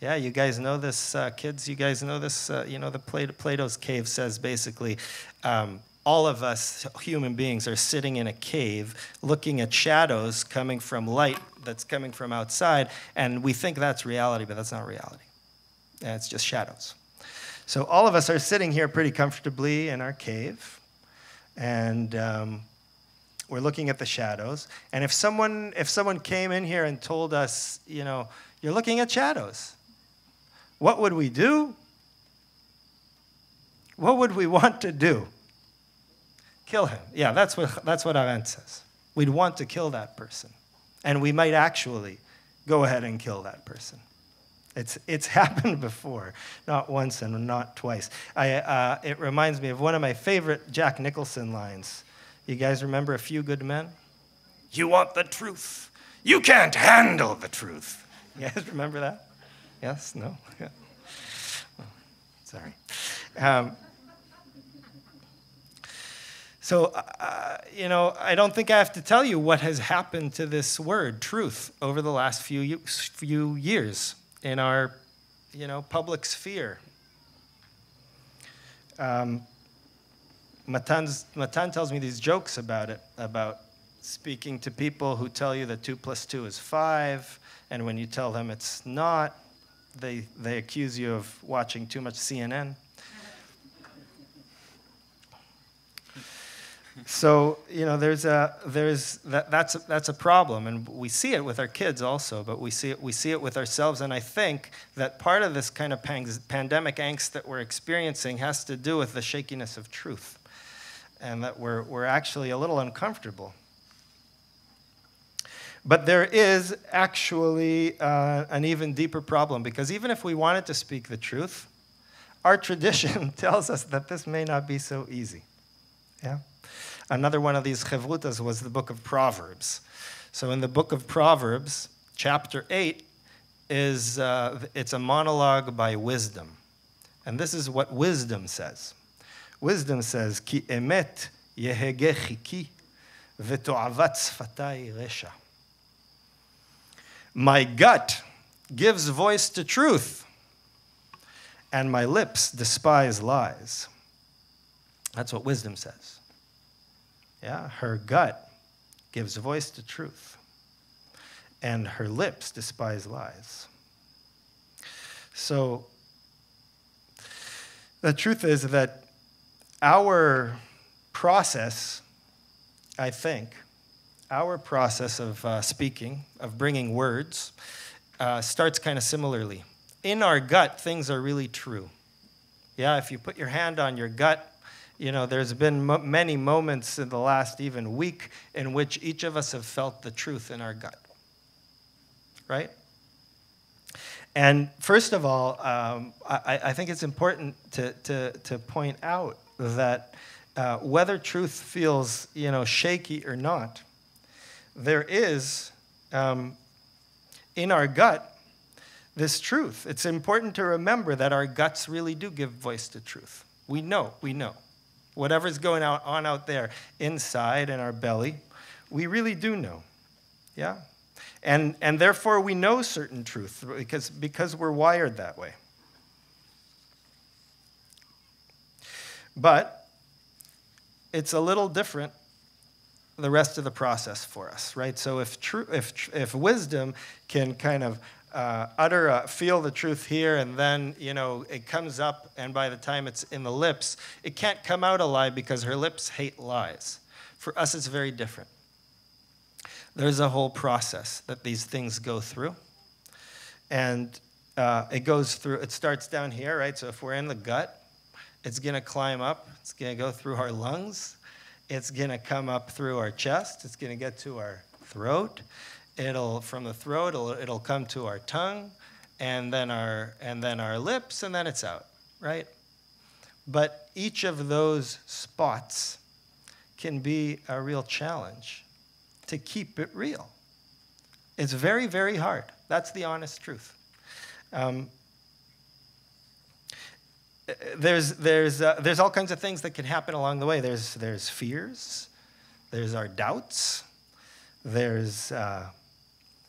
Yeah, you guys know this, uh, kids. You guys know this. Uh, you know, the Plato, Plato's cave says basically um, all of us human beings are sitting in a cave looking at shadows coming from light that's coming from outside, and we think that's reality, but that's not reality. Yeah, it's just shadows. So all of us are sitting here pretty comfortably in our cave, and um, we're looking at the shadows. And if someone if someone came in here and told us, you know, you're looking at shadows, what would we do? What would we want to do? Kill him. Yeah, that's what that's what Arendt says. We'd want to kill that person, and we might actually go ahead and kill that person. It's, it's happened before, not once and not twice. I, uh, it reminds me of one of my favorite Jack Nicholson lines. You guys remember A Few Good Men? You want the truth. You can't handle the truth. You guys remember that? Yes? No? Yeah. Oh, sorry. Um, so, uh, you know, I don't think I have to tell you what has happened to this word, truth, over the last few, few years in our, you know, public sphere. Um, Matan's, Matan tells me these jokes about it, about speaking to people who tell you that 2 plus 2 is 5, and when you tell them it's not, they, they accuse you of watching too much CNN. so you know there's a there's that, that's a, that's a problem and we see it with our kids also but we see it we see it with ourselves and i think that part of this kind of pandemic angst that we're experiencing has to do with the shakiness of truth and that we're, we're actually a little uncomfortable but there is actually uh, an even deeper problem because even if we wanted to speak the truth our tradition tells us that this may not be so easy yeah Another one of these chevrutas was the book of Proverbs. So in the book of Proverbs, chapter 8 is uh, it's a monologue by wisdom. And this is what wisdom says. Wisdom says, Ki emet yehegechiki v'to'avat resha. My gut gives voice to truth, and my lips despise lies. That's what wisdom says. Yeah, her gut gives voice to truth, and her lips despise lies. So, the truth is that our process, I think, our process of uh, speaking, of bringing words, uh, starts kind of similarly. In our gut, things are really true. Yeah, if you put your hand on your gut, you know, there's been many moments in the last even week in which each of us have felt the truth in our gut. Right? And first of all, um, I, I, think it's important to, to, to point out that uh, whether truth feels, you know, shaky or not, there is um, in our gut, this truth. It's important to remember that our guts really do give voice to truth. We know, we know. Whatever's going out, on out there inside in our belly, we really do know. Yeah? And, and therefore, we know certain truth because, because we're wired that way. But it's a little different the rest of the process for us, right? So if, if, if wisdom can kind of uh, utter, a, feel the truth here, and then, you know, it comes up, and by the time it's in the lips, it can't come out a lie because her lips hate lies. For us, it's very different. There's a whole process that these things go through. And uh, it goes through, it starts down here, right? So if we're in the gut, it's going to climb up, it's going to go through our lungs, it's going to come up through our chest, it's going to get to our throat. It'll from the throat, it'll, it'll come to our tongue, and then our and then our lips, and then it's out, right? But each of those spots can be a real challenge to keep it real. It's very, very hard. That's the honest truth. Um, there's, there's, uh, there's all kinds of things that can happen along the way. There's, there's fears, there's our doubts, there's uh,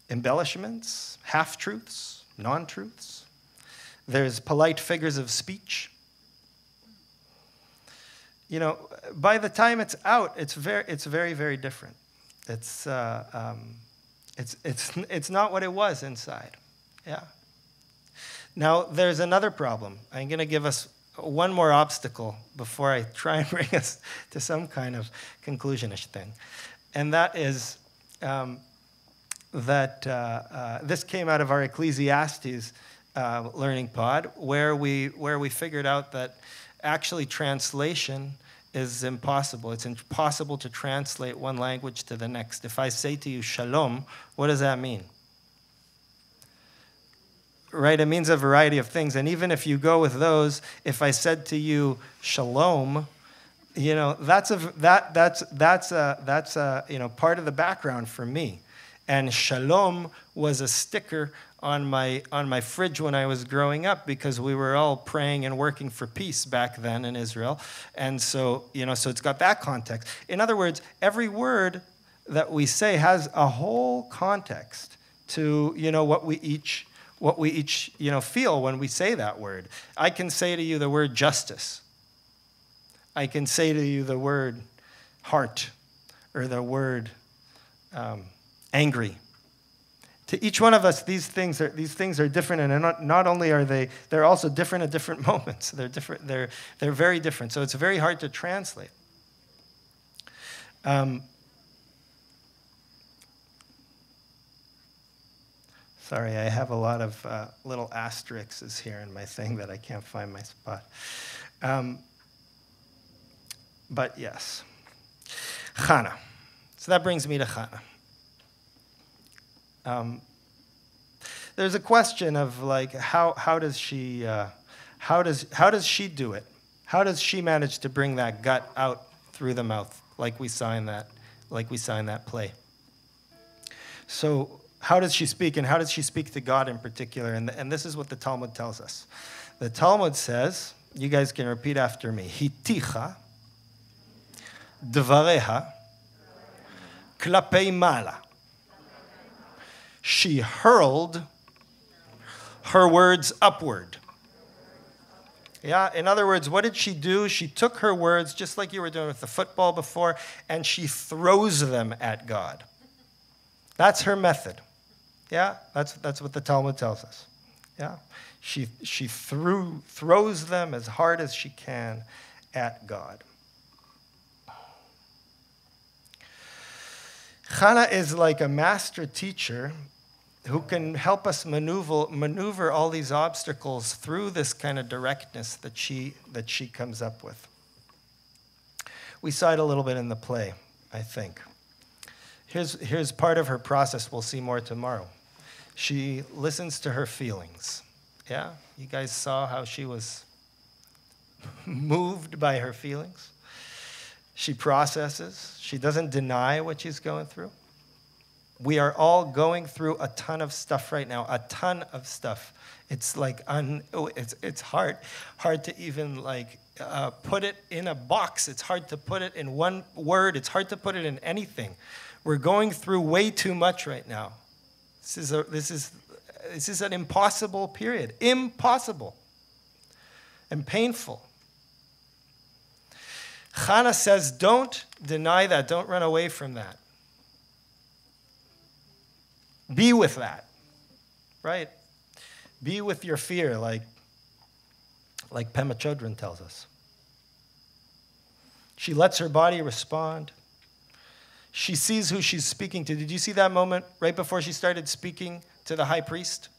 embellishments, half truths, non truths, there's polite figures of speech. You know, by the time it's out, it's very, it's very, very different. It's, uh, um, it's, it's, it's not what it was inside. Yeah. Now, there's another problem. I'm going to give us one more obstacle before I try and bring us to some kind of conclusionish thing. And that is um, that uh, uh, this came out of our Ecclesiastes uh, learning pod, where we, where we figured out that actually translation is impossible. It's impossible to translate one language to the next. If I say to you shalom, what does that mean? Right? It means a variety of things. And even if you go with those, if I said to you, shalom, you know, that's a, that, that's, that's a, that's a, you know, part of the background for me. And shalom was a sticker on my, on my fridge when I was growing up because we were all praying and working for peace back then in Israel. And so, you know, so it's got that context. In other words, every word that we say has a whole context to, you know, what we each what we each you know, feel when we say that word. I can say to you the word justice. I can say to you the word heart or the word um, angry. To each one of us, these things are, these things are different, and not, not only are they, they're also different at different moments. They're, different, they're, they're very different. So it's very hard to translate. Um, Sorry, I have a lot of uh, little asterisks here in my thing that I can't find my spot. Um, but yes, Chana. So that brings me to Chana. Um, there's a question of like how, how does she uh, how does how does she do it? How does she manage to bring that gut out through the mouth like we saw in that like we saw in that play? So how does she speak, and how does she speak to God in particular? And, and this is what the Talmud tells us. The Talmud says, you guys can repeat after me, Hiticha, Dvareha, Klapei Mala. She hurled her words upward. Yeah, in other words, what did she do? She took her words, just like you were doing with the football before, and she throws them at God. That's her method. Yeah, that's, that's what the Talmud tells us. Yeah, she, she threw, throws them as hard as she can at God. Chana is like a master teacher who can help us maneuver, maneuver all these obstacles through this kind of directness that she, that she comes up with. We saw it a little bit in the play, I think. Here's, here's part of her process. We'll see more tomorrow. She listens to her feelings. Yeah? You guys saw how she was moved by her feelings. She processes. She doesn't deny what she's going through. We are all going through a ton of stuff right now, a ton of stuff. It's like un, oh, it's it's hard, hard to even like uh, put it in a box. It's hard to put it in one word. It's hard to put it in anything. We're going through way too much right now. This is a, this is this is an impossible period. Impossible and painful. Chana says, don't deny that. Don't run away from that. Be with that, right? Be with your fear, like, like Pema Chodron tells us. She lets her body respond. She sees who she's speaking to. Did you see that moment right before she started speaking to the high priest?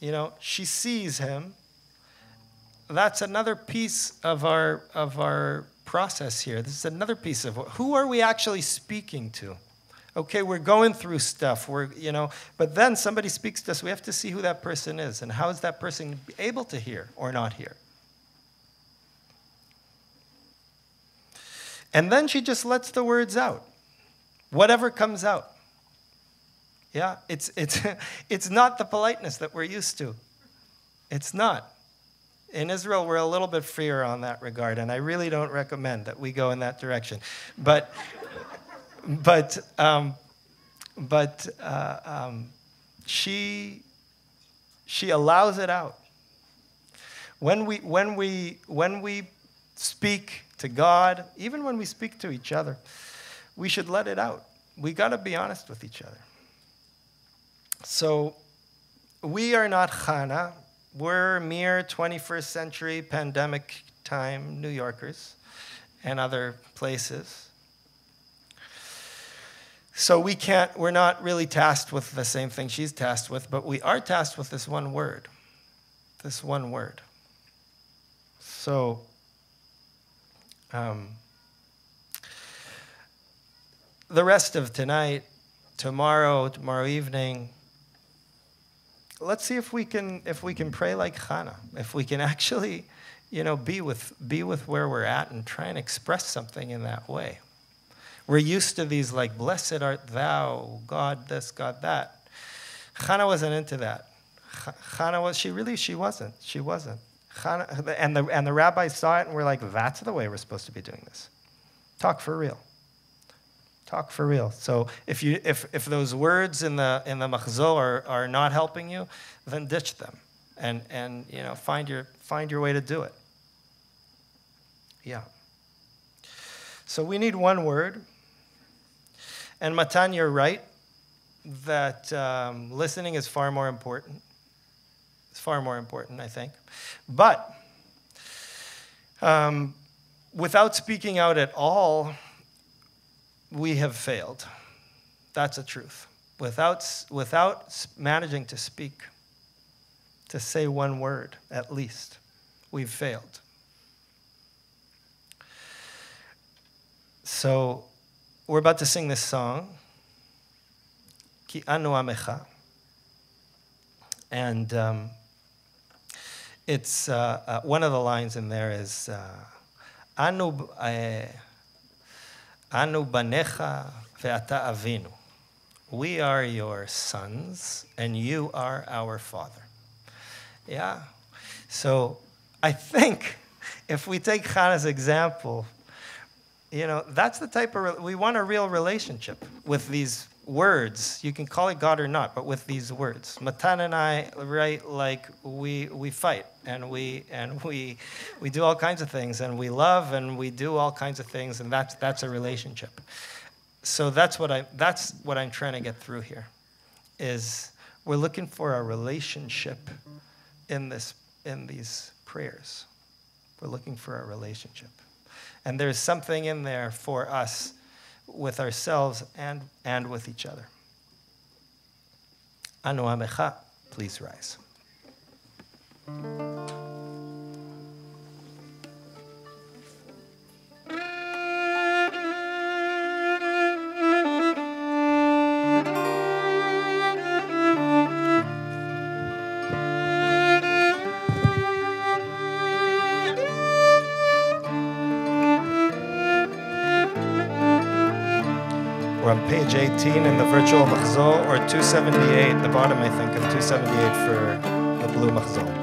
You know, she sees him. That's another piece of our of our process here. This is another piece of who are we actually speaking to? Okay, we're going through stuff. We're, you know, but then somebody speaks to us. We have to see who that person is and how is that person able to hear or not hear. And then she just lets the words out. Whatever comes out. Yeah, it's, it's, it's not the politeness that we're used to. It's not. In Israel, we're a little bit freer on that regard, and I really don't recommend that we go in that direction. But, but, um, but uh, um, she, she allows it out. When we, when, we, when we speak to God, even when we speak to each other, we should let it out. We got to be honest with each other. So we are not Chana. We're mere 21st century pandemic time New Yorkers and other places. So we can't, we're not really tasked with the same thing she's tasked with, but we are tasked with this one word. This one word. So, um, the rest of tonight, tomorrow, tomorrow evening, let's see if we can if we can pray like Hannah, if we can actually, you know, be with be with where we're at and try and express something in that way. We're used to these like, blessed art thou, God this, God that. Hannah wasn't into that. Hannah was she really she wasn't. She wasn't. And the and the rabbis saw it and were like, that's the way we're supposed to be doing this. Talk for real. Talk for real. So if, you, if, if those words in the, in the machzor are, are not helping you, then ditch them and, and you know, find, your, find your way to do it. Yeah. So we need one word. And Matan, you're right that um, listening is far more important. It's far more important, I think. But um, without speaking out at all, we have failed. That's a truth. Without, without managing to speak, to say one word at least, we've failed. So we're about to sing this song, Ki Anu Amecha. And um, it's uh, uh, one of the lines in there is uh, Anu. Uh, Anu banecha ve'ata avinu. We are your sons, and you are our father. Yeah? So I think if we take Hannah's example, you know, that's the type of, we want a real relationship with these words. You can call it God or not, but with these words. Matan and I, right, like we we fight and we and we we do all kinds of things and we love and we do all kinds of things and that's that's a relationship. So that's what I that's what I'm trying to get through here. Is we're looking for a relationship in this in these prayers. We're looking for a relationship. And there's something in there for us with ourselves and, and with each other. Anu Amecha, please rise. On page 18 in the virtual Machzor or 278, the bottom, I think, of 278 for the blue Machzor.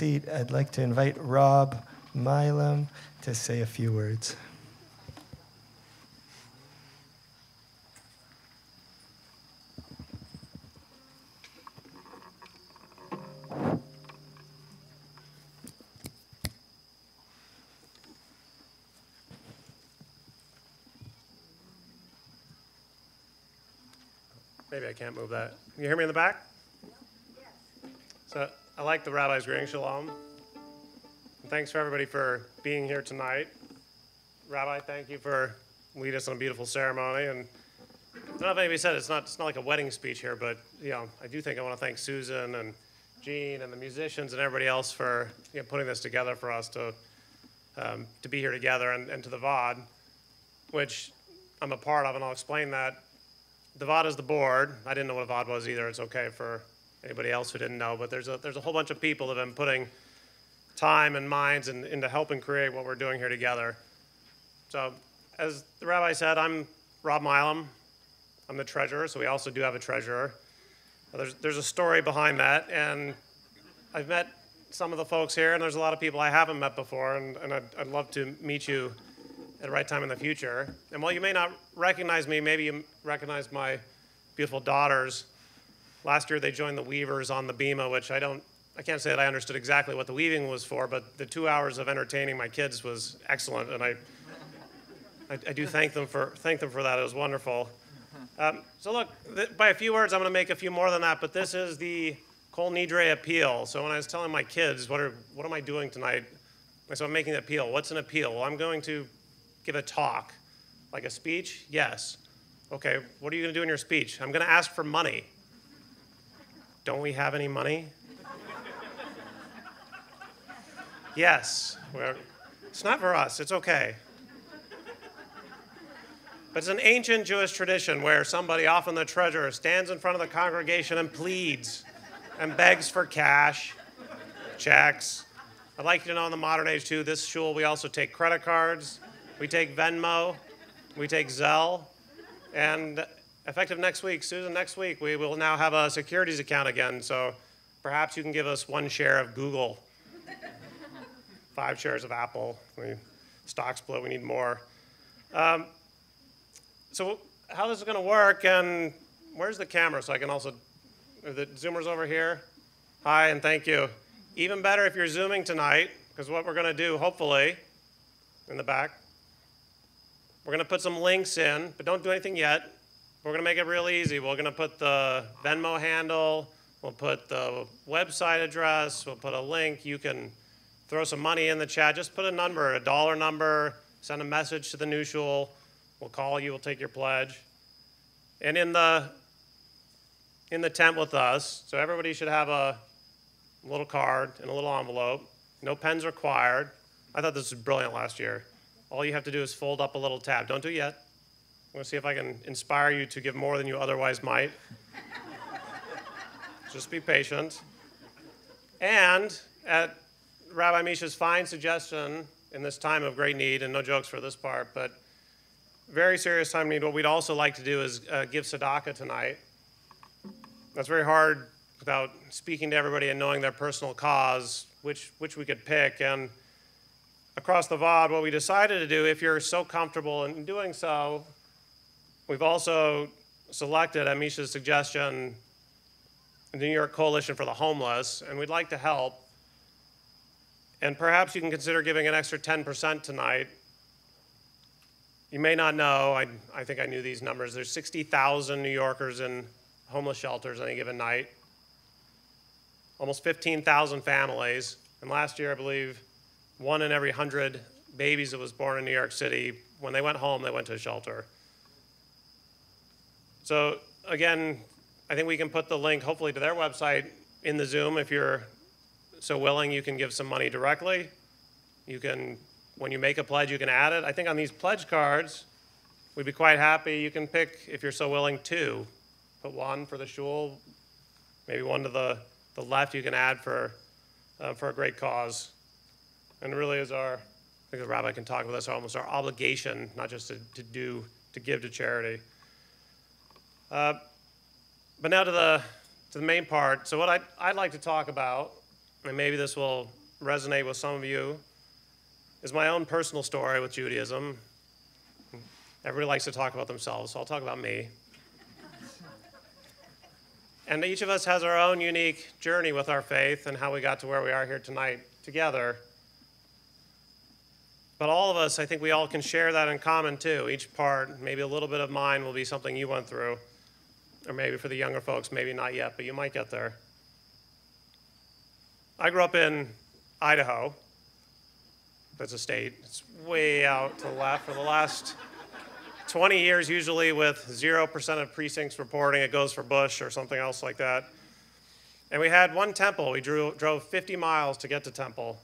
Seat. I'd like to invite Rob Milam to say a few words. Maybe I can't move that. Can you hear me in the back? So I like the rabbi's greeting, shalom. And thanks for everybody for being here tonight. Rabbi, thank you for leading us on a beautiful ceremony. And I don't know if anybody said it, it's not, it's not like a wedding speech here, but you know, I do think I want to thank Susan and Jean and the musicians and everybody else for you know, putting this together for us to, um, to be here together and, and to the Va'ad, which I'm a part of, and I'll explain that the Va'ad is the board. I didn't know what a Va'ad was either. It's okay for anybody else who didn't know, but there's a there's a whole bunch of people that have been putting time and minds in, into helping create what we're doing here together. So, as the rabbi said, I'm Rob Milam. I'm the treasurer, so we also do have a treasurer. There's there's a story behind that, and I've met some of the folks here, and there's a lot of people I haven't met before, and, and I'd, I'd love to meet you at the right time in the future. And while you may not recognize me, maybe you recognize my beautiful daughters. Last year, they joined the Weavers on the Bema, which I don't, I can't say that I understood exactly what the weaving was for, but the two hours of entertaining my kids was excellent, and I, I, I do thank them for thank them for that. It was wonderful. Um, so look, by a few words, I'm going to make a few more than that, but this is the Kol Nidre appeal. So when I was telling my kids, what are what am I doing tonight? Said, I'm making an appeal. What's an appeal? Well, I'm going to give a talk, like a speech. Yes. Okay. What are you going to do in your speech? I'm going to ask for money. Don't we have any money? Yes. It's not for us. It's okay. But it's an ancient Jewish tradition where somebody, often the treasurer, stands in front of the congregation and pleads and begs for cash, checks. I'd like you to know in the modern age, too, this shul, we also take credit cards, we take Venmo, we take Zelle, and effective next week, Susan, next week, we will now have a securities account again. So perhaps you can give us one share of Google, five shares of Apple. We, stock split, we need more. Um, so how this is going to work, and where's the camera so I can also, the zoomers over here? Hi, and thank you. Even better if you're zooming tonight, because what we're going to do, hopefully, in the back, we're going to put some links in, but don't do anything yet. We're going to make it real easy. We're going to put the Venmo handle, we'll put the website address, we'll put a link. You can throw some money in the chat. Just put a number, a dollar number, send a message to the new shul. We'll call you, we'll take your pledge. And in the in the tent with us, so everybody should have a little card and a little envelope. No pens required. I thought this was brilliant last year. All you have to do is fold up a little tab. Don't do it yet. I'm going to see if I can inspire you to give more than you otherwise might. Just be patient. And at Rabbi Misha's fine suggestion in this time of great need, and no jokes for this part, but very serious time need, what we'd also like to do is uh, give tzedakah tonight. That's very hard without speaking to everybody and knowing their personal cause, which, which we could pick. And across the Va'ad, what we decided to do, if you're so comfortable in doing so, we've also selected, at Misha's suggestion, the New York Coalition for the Homeless, and we'd like to help. And perhaps you can consider giving an extra 10% tonight. You may not know, I, I think I knew these numbers. There's 60,000 New Yorkers in homeless shelters any given night, almost 15,000 families. And last year, I believe, one in every 100 babies that was born in New York City, when they went home, they went to a shelter. So again, I think we can put the link hopefully to their website in the Zoom. If you're so willing, you can give some money directly. You can, when you make a pledge, you can add it. I think on these pledge cards, we'd be quite happy. You can pick, if you're so willing, two. Put one for the shul, maybe one to the, the left you can add for, uh, for a great cause. And really is our, I think the rabbi can talk about this, almost our obligation, not just to, to do, to give to charity. Uh, but now to the, to the main part. So what I'd, I'd like to talk about, and maybe this will resonate with some of you, is my own personal story with Judaism. Everybody likes to talk about themselves, so I'll talk about me. And each of us has our own unique journey with our faith and how we got to where we are here tonight together. But all of us, I think we all can share that in common too. Each part, maybe a little bit of mine will be something you went through. Or maybe for the younger folks, maybe not yet, but you might get there. I grew up in Idaho. That's a state. It's way out to the left for the last 20 years, usually with 0% of precincts reporting. It goes for Bush or something else like that. And we had one temple. We drew, drove 50 miles to get to temple.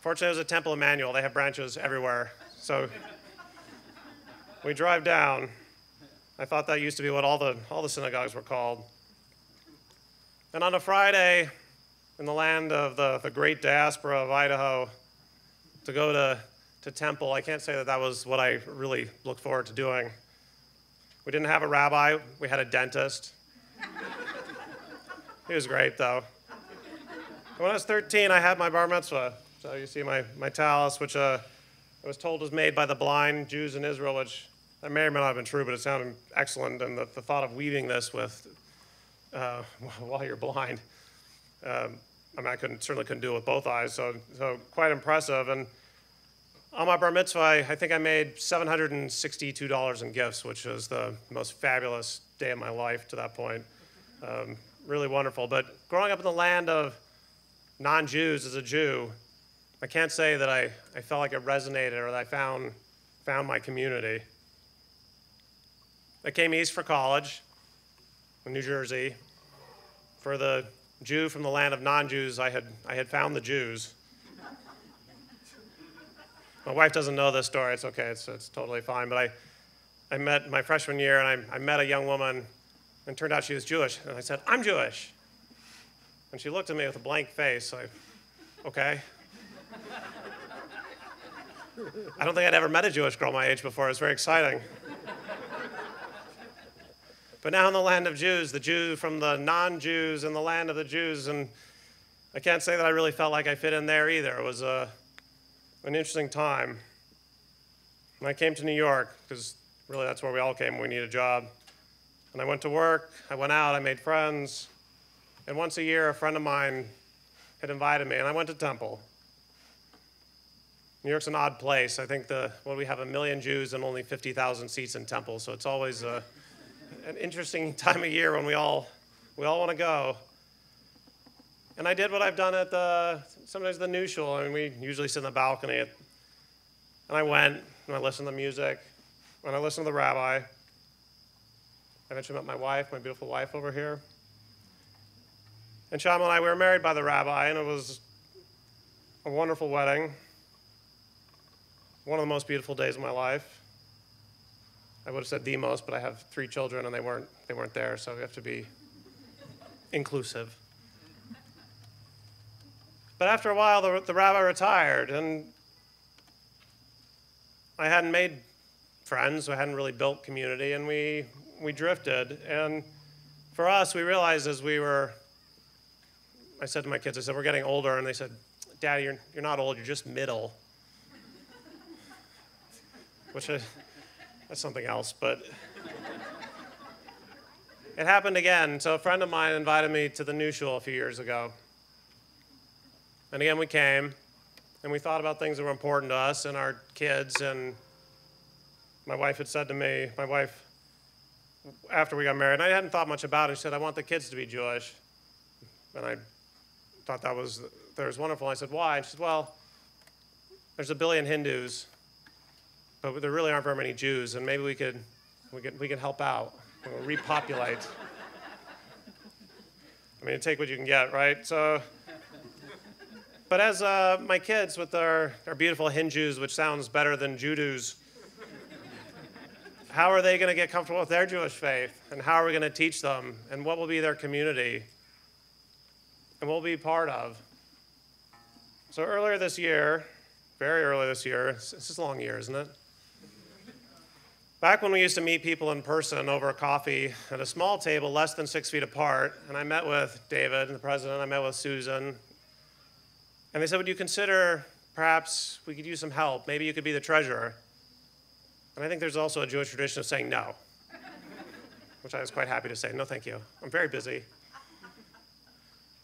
Fortunately, it was a Temple Emmanuel. They have branches everywhere. So we drive down. I thought that used to be what all the, all the synagogues were called. And on a Friday, in the land of the, the great diaspora of Idaho, to go to, to temple, I can't say that that was what I really looked forward to doing. We didn't have a rabbi, we had a dentist. he was great, though. When I was 13, I had my bar mitzvah. So you see my, my tallis, which uh, I was told was made by the blind Jews in Israel, which that may or may not have been true, but it sounded excellent. And the, the thought of weaving this with uh, while you're blind. Um, I mean, I couldn't, certainly couldn't do it with both eyes, so, so quite impressive. And on my bar mitzvah, I, I think I made $762 in gifts, which was the most fabulous day of my life to that point. Um, really wonderful. But growing up in the land of non Jews as a Jew, I can't say that I, I felt like it resonated or that I found, found my community. I came east for college in New Jersey. For the Jew from the land of non Jews, I had, I had found the Jews. My wife doesn't know this story. It's okay, it's, it's totally fine. But I, I met my freshman year and I, I met a young woman, and turned out she was Jewish. And I said, I'm Jewish. And she looked at me with a blank face. I, okay. I don't think I'd ever met a Jewish girl my age before. It was very exciting. But now in the land of Jews, the Jew from the non Jews in the land of the Jews, and I can't say that I really felt like I fit in there either. It was a, an interesting time. When I came to New York, because really that's where we all came we need a job. And I went to work, I went out, I made friends. And once a year, a friend of mine had invited me, and I went to Temple. New York's an odd place. I think the well, we have a million Jews and only 50,000 seats in Temple, so it's always a, an interesting time of year when we all we all want to go. And I did what I've done at the sometimes the new shul. I mean, we usually sit in the balcony. and I went and I listened to the music, and I listened to the rabbi. I eventually met my wife, my beautiful wife over here. And Shama and I, we were married by the rabbi, and it was a wonderful wedding. One of the most beautiful days of my life. I would have said the most, but I have three children and they weren't, they weren't there, so we have to be inclusive. But after a while, the, the rabbi retired, and I hadn't made friends, I hadn't really built community, and we, we drifted. And for us, we realized as we were, I said to my kids, I said, we're getting older, and they said, Daddy, you're, you're not old, you're just middle. Which is, that's something else, but it happened again. So a friend of mine invited me to the new shul a few years ago. And again, we came, and we thought about things that were important to us and our kids. And my wife had said to me, my wife, after we got married, and I hadn't thought much about it, she said, I want the kids to be Jewish. And I thought that was, that was wonderful. And I said, why? And she said, well, there's a billion Hindus, but there really aren't very many Jews, and maybe we could, we could, we could help out, we'll repopulate. I mean, take what you can get, right? So, but as uh, my kids with their, their beautiful Hindus, which sounds better than Judus, how are they going to get comfortable with their Jewish faith? And how are we going to teach them? And what will be their community? And will be part of? So earlier this year, very early this year, this is a long year, isn't it? Back when we used to meet people in person over coffee at a small table less than six feet apart, and I met with David, and the president, I met with Susan, and they said, Would you consider perhaps we could use some help? Maybe you could be the treasurer. And I think there's also a Jewish tradition of saying no, which I was quite happy to say, No, thank you. I'm very busy.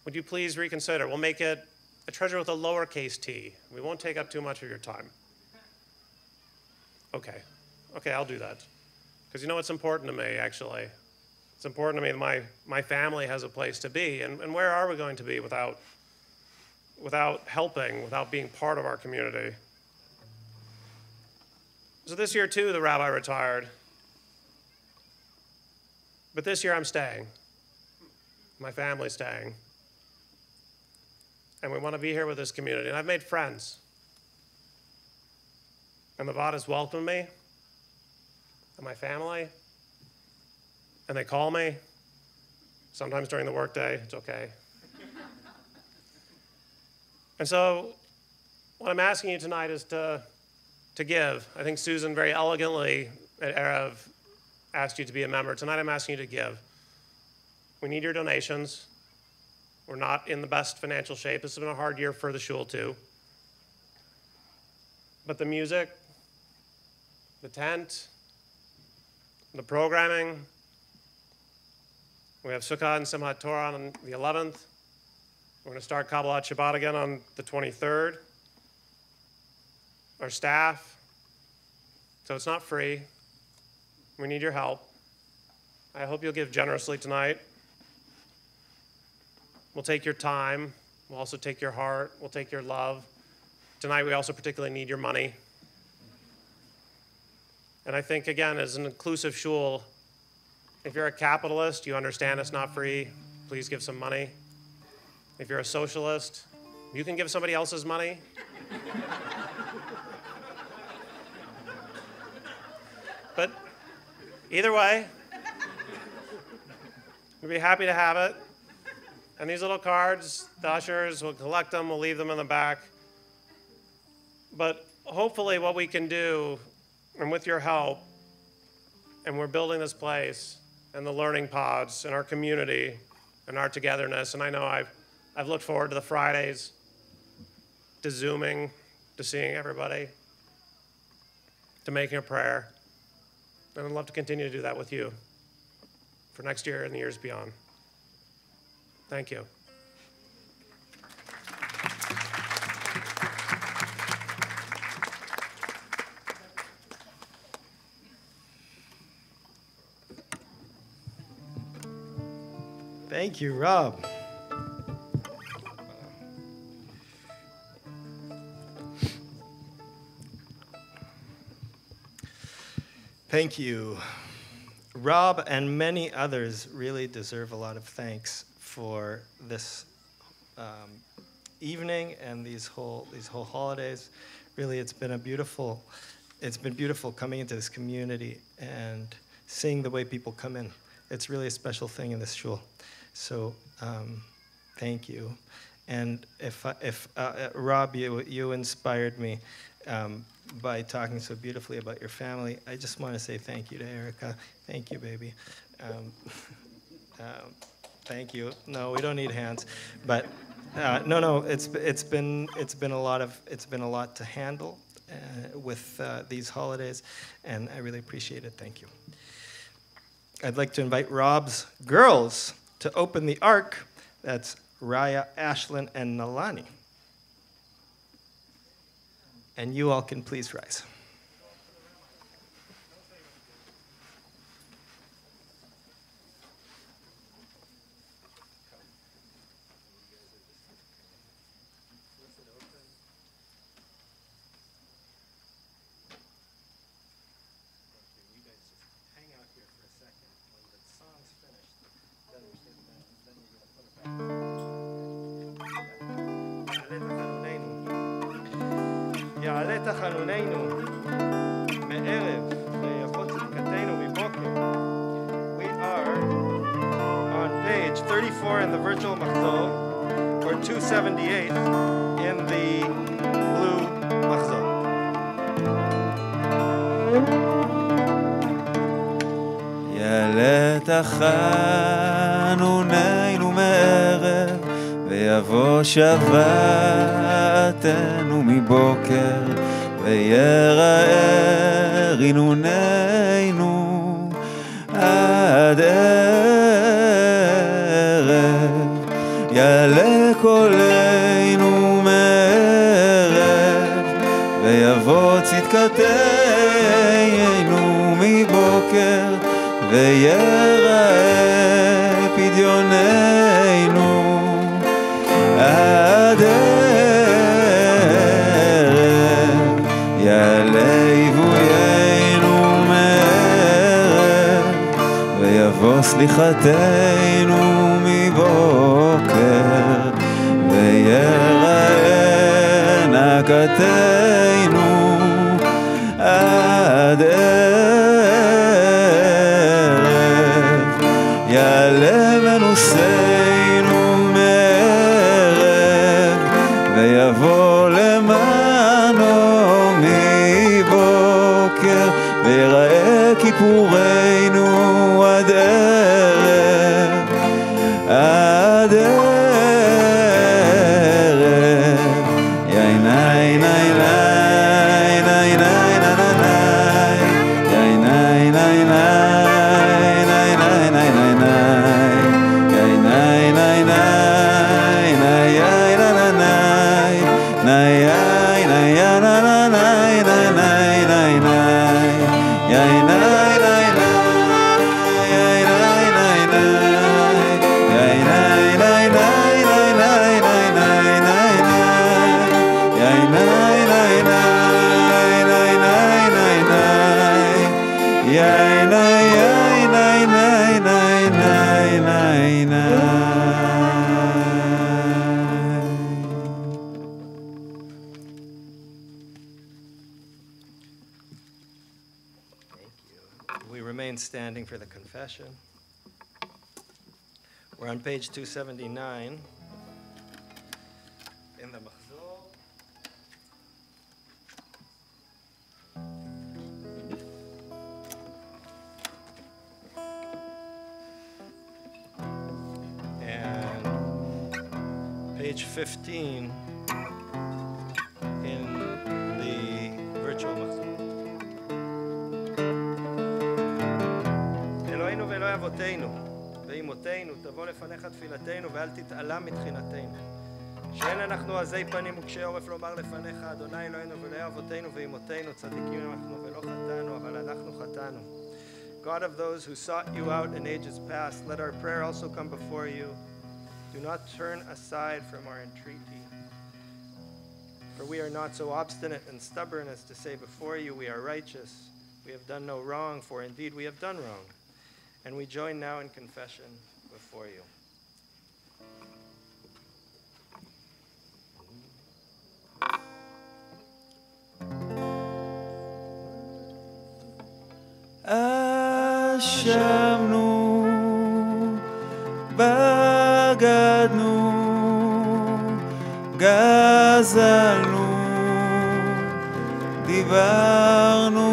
Would you please reconsider? We'll make it a treasurer with a lowercase t. We won't take up too much of your time. Okay. Okay, I'll do that. Because you know what's important to me, actually? It's important to me that my, my family has a place to be. And, and where are we going to be without without helping, without being part of our community. So this year, too, the rabbi retired. But this year, I'm staying. My family's staying. And we want to be here with this community. And I've made friends. And the Va'ad has welcomed me and my family. And they call me. Sometimes during the workday, it's okay. And so, what I'm asking you tonight is to, to give. I think Susan very elegantly at Erev asked you to be a member. Tonight, I'm asking you to give. We need your donations. We're not in the best financial shape. This has been a hard year for the shul, too. But the music, the tent, the programming, We have Sukkot and Simhat Torah on the 11th. We're going to start Kabbalat Shabbat again on the 23rd. Our staff, so it's not free. We need your help. I hope you'll give generously tonight. We'll take your time. We'll also take your heart. We'll take your love. Tonight, we also particularly need your money. And I think, again, as an inclusive shul, if you're a capitalist, you understand it's not free. Please give some money. If you're a socialist, you can give somebody else's money. but either way, we'd be happy to have it. And these little cards, the ushers will collect them, we'll leave them in the back. But hopefully, what we can do, and with your help, and we're building this place and the learning pods and our community and our togetherness. And I know I've, I've looked forward to the Fridays, to Zooming, to seeing everybody, to making a prayer. And I'd love to continue to do that with you for next year and the years beyond. Thank you. Thank you, Rob. Thank you. Rob and many others really deserve a lot of thanks for this um, evening and these whole these whole holidays. Really, it's been a beautiful, it's been beautiful coming into this community and seeing the way people come in. It's really a special thing in this shul. So um, thank you. And if, I- if uh, uh, Rob, you, you inspired me um, by talking so beautifully about your family. I just want to say thank you to Erica. Thank you, baby. Um, um, thank you. No, we don't need hands, but uh, no, no. It's it's been it's been a lot of it's been a lot to handle uh, with uh, these holidays, and I really appreciate it. Thank you. I'd like to invite Rob's girls to open the ark. That's Raya, Ashlyn, and Nalani. And you all can please rise. שבתנו מבוקר, ויראה רינוננו עד ערב. יעלה קולנו מערב, ויבוא צדקתנו סליחתנו מבוקר, ויראיין הכתב עזי פנים וקשי עורף לומר לפניך, אדוני אלוהינו ואלוהי אבותינו ואמותינו, צדיקים אנחנו ולא חטאנו, אבל אנחנו חטאנו. God of those who sought you out in ages past, let our prayer also come before you. Do not turn aside from our entreaty. For we are not so obstinate and stubborn as to say before you, We are righteous. We have done no wrong, for indeed we have done wrong. And we join now in confession before you. אשמנו, בגדנו, גזלנו, דיברנו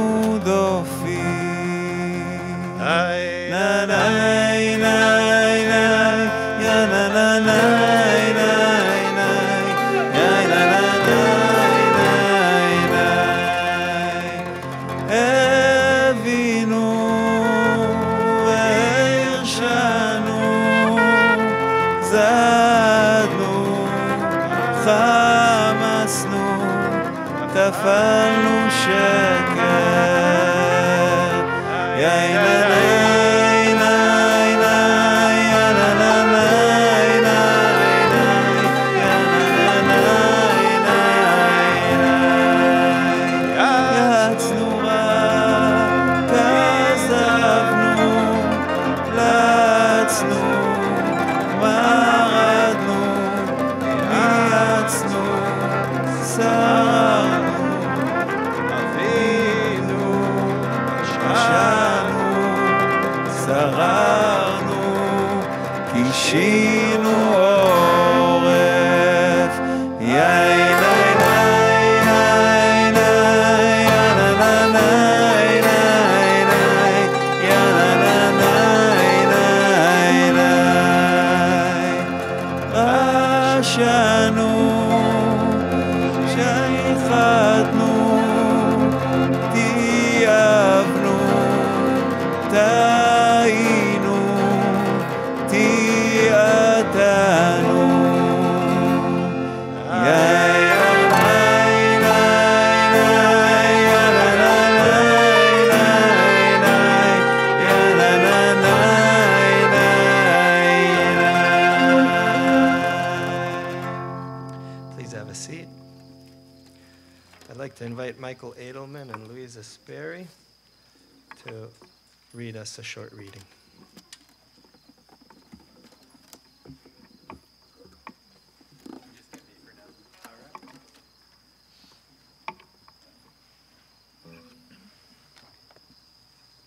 she us a short reading.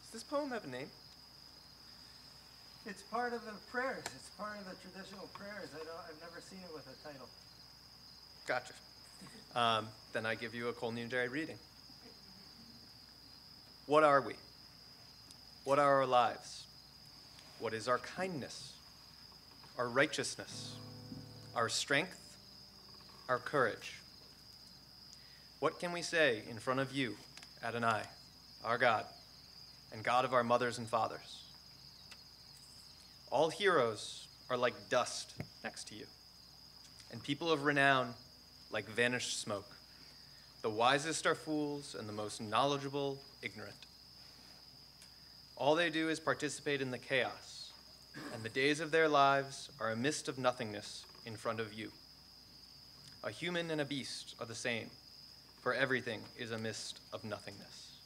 Does this poem have a name? It's part of the prayers. It's part of the traditional prayers. I don't, I've never seen it with a title. Gotcha. Um, then I give you a Kol Nidre reading. What are we? What are our lives? What is our kindness? Our righteousness? Our strength? Our courage? What can we say in front of you, Adonai, our God, and God of our mothers and fathers? All heroes are like dust next to you, and people of renown like vanished smoke. The wisest are fools, and the most knowledgeable, ignorant. All they do is participate in the chaos, and the days of their lives are a mist of nothingness in front of you. A human and a beast are the same, for everything is a mist of nothingness.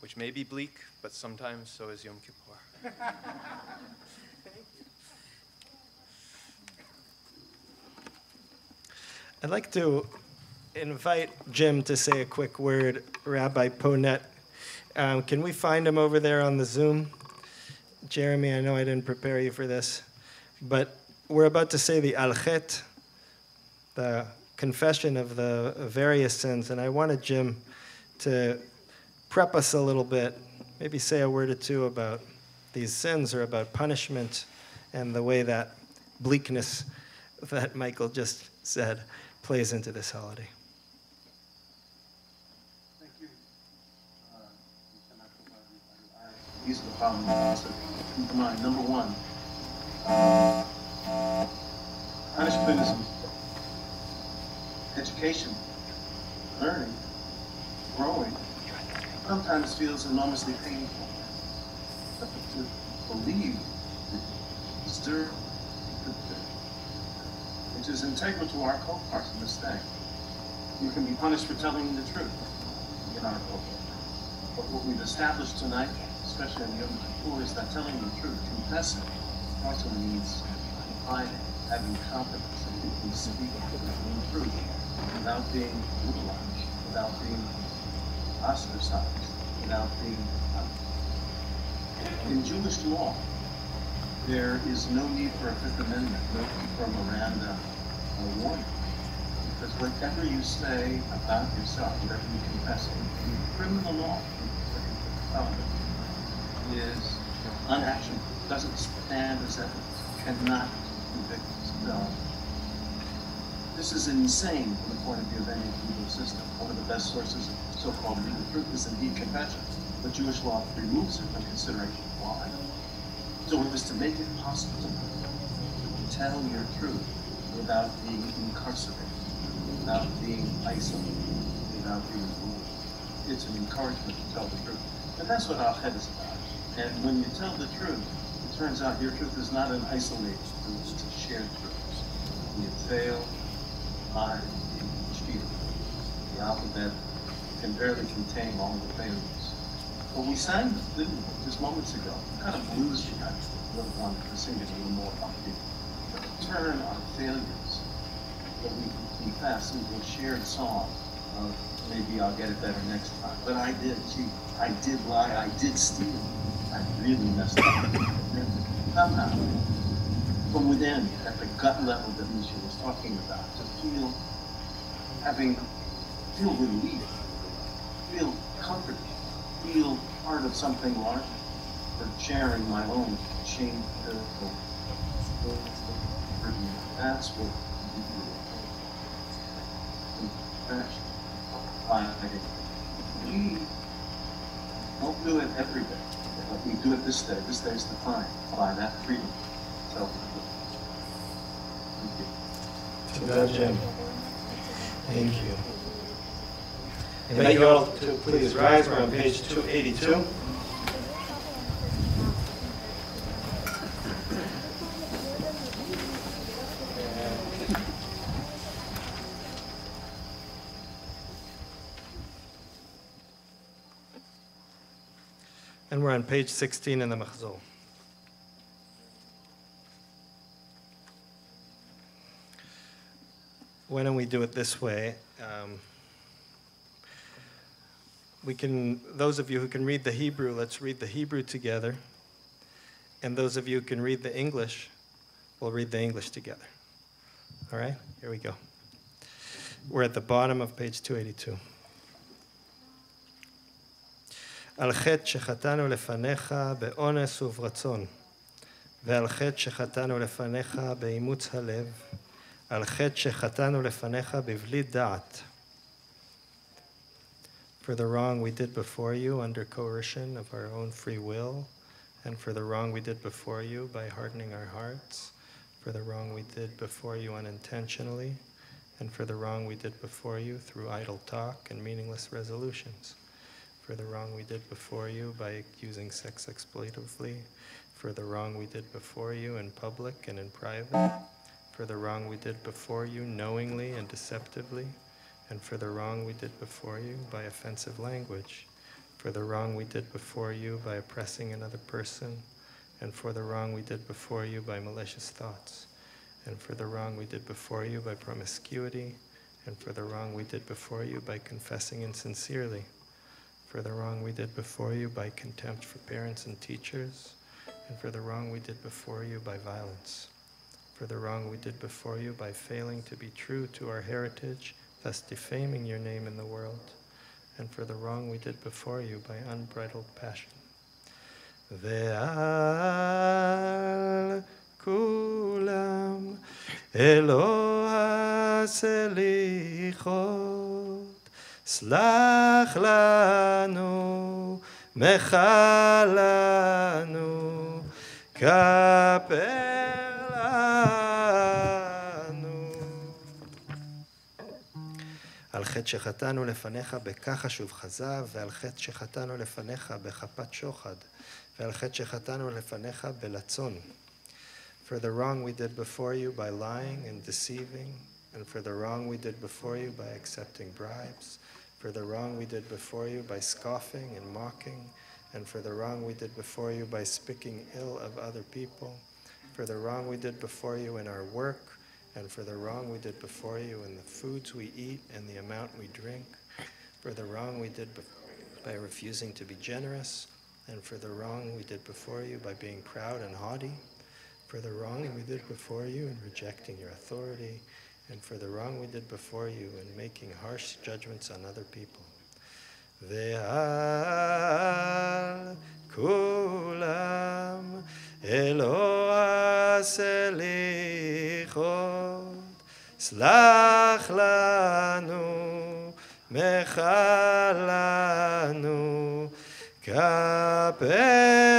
Which may be bleak, but sometimes so is Yom Kippur. I'd like to invite Jim to say a quick word, Rabbi Ponet. Um, can we find him over there on the Zoom? Jeremy, I know I didn't prepare you for this, but we're about to say the Al Chet, the confession of the various sins, and I wanted Jim to prep us a little bit, maybe say a word or two about these sins or about punishment and the way that bleakness that Michael just said plays into this holiday. Thank you. Uh, That keep in mind. Number one, punishment is education, learning, growing. Sometimes feels enormously painful. But to believe, stir, which is integral to our co-parts in this thing. You can be punished for telling the truth in our culture. But what we've established tonight, especially in Yom Kippur, is that telling the truth, confessing, also means having confidence, and you can speak the truth without being brutalized, without being ostracized, without being. In Jewish law, there is no need for a Fifth Amendment, no need for a Miranda warning. Because whatever you say about yourself, whatever you confess in criminal law, is unactionable, doesn't stand as evidence, cannot convict no. This is insane from the point of view of any legal system. One of the best sources of so-called legal truth is indeed confession, but Jewish law removes it from consideration. Why? So it was to make it possible to tell your truth without being incarcerated, without being isolated, without being ruled. It's an encouragement to tell the truth. And that's what Al Chet is about. And when you tell the truth, it turns out your truth is not an isolated truth, it's a shared truth. You fail, lie, cheat. The alphabet can barely contain all the failures. But we sang them, didn't we, just moments ago? Kind of bluesy, actually. A little one to sing it a little more upbeat. Turn our failures that we confess into a shared song of maybe I'll get it better next time. But I did cheat. I did lie. I did steal. I really messed up. Somehow, from within, at the gut level that Misha was talking about, to feel, having, feel relief, feel comforted, feel part of something larger, for sharing my own shame-filled burden. That's what we do. We don't do it every day, but we do it this day. This day is the time. By that freedom. Tell the. Thank you. To Jim. Thank you. I invite you all to please rise. We're on page 282. Page 16 in the Machzor. Why don't we do it this way? Um, we can, those of you who can read the Hebrew, let's read the Hebrew together. And those of you who can read the English, we'll read the English together. All right, here we go. We're at the bottom of page 282. על חטא שחטאנו לפניך באונס וברצון, ועל חטא שחטאנו לפניך באימוץ הלב, על חטא שחטאנו לפניך בבלי דעת. For the wrong we did before you under coercion of our own free will, and for the wrong we did before you by hardening our hearts, for the wrong we did before you unintentionally, and for the wrong we did before you through idle talk and meaningless resolutions, for the wrong we did before you by using sex exploitively, for the wrong we did before you in public and in private, for the wrong we did before you knowingly and deceptively, and for the wrong we did before you by offensive language, for the wrong we did before you by oppressing another person, and for the wrong we did before you by malicious thoughts, and for the wrong we did before you by promiscuity, and for the wrong we did before you by confessing insincerely, for the wrong we did before you by contempt for parents and teachers, and for the wrong we did before you by violence, for the wrong we did before you by failing to be true to our heritage, thus defaming your name in the world, and for the wrong we did before you by unbridled passion. ועל כולם אלוה סליחות, סלח לנו, מחל לנו, כפר לנו. על חטא שחטאנו לפניך בכחש ובכזב, ועל חטא שחטאנו לפניך בחפת שוחד, ועל חטא שחטאנו לפניך בלצון. For the wrong we did before you by lying and deceiving, and for the wrong we did before you by accepting bribes, for the wrong we did before you by scoffing and mocking, and for the wrong we did before you by speaking ill of other people, for the wrong we did before you in our work, and for the wrong we did before you in the foods we eat and the amount we drink, for the wrong we did by refusing to be generous, and for the wrong we did before you by being proud and haughty, for the wrong we did before you in rejecting your authority, and for the wrong we did before you in making harsh judgments on other people. Ve'al kulam Eloa selichot Slach lanu mechalanu kapel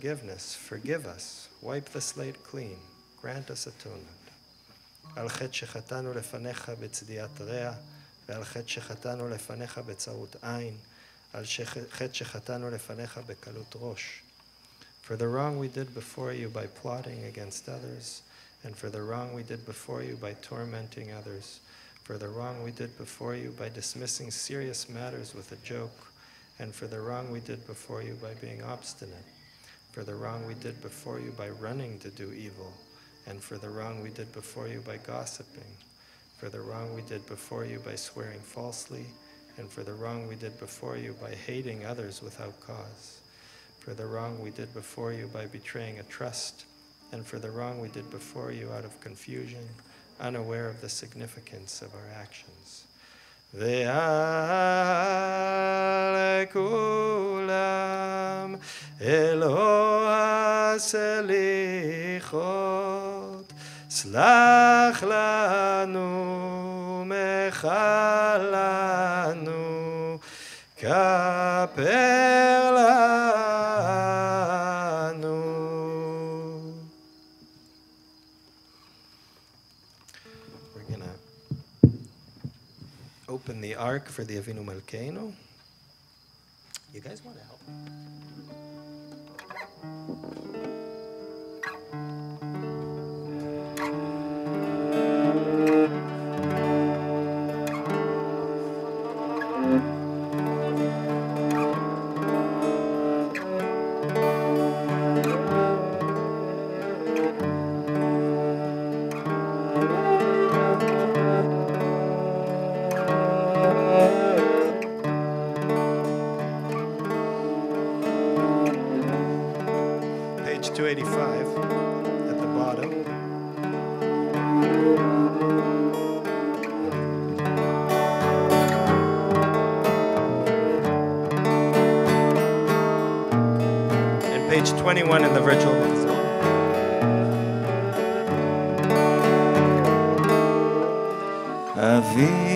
forgiveness, forgive us, wipe the slate clean, grant us atonement. על חטא שחטאנו לפניך בצדיעת רע, ועל חטא שחטאנו לפניך בצרות עין, על שח- חטא שחטאנו לפניך בקלות ראש. For the wrong we did before you by plotting against others, and for the wrong we did before you by tormenting others, for the wrong we did before you by dismissing serious matters with a joke, and for the wrong we did before you by being obstinate, for the wrong we did before you by running to do evil, and for the wrong we did before you by gossiping, for the wrong we did before you by swearing falsely, and for the wrong we did before you by hating others without cause, for the wrong we did before you by betraying a trust, and for the wrong we did before you out of confusion, unaware of the significance of our actions. ועל כולם אלוה סליחות, סלח לנו, מחל לנו, כפר לנו. Ark for the Avinu Malkeinu. You guys want to help? 21 in the virtual console. Avi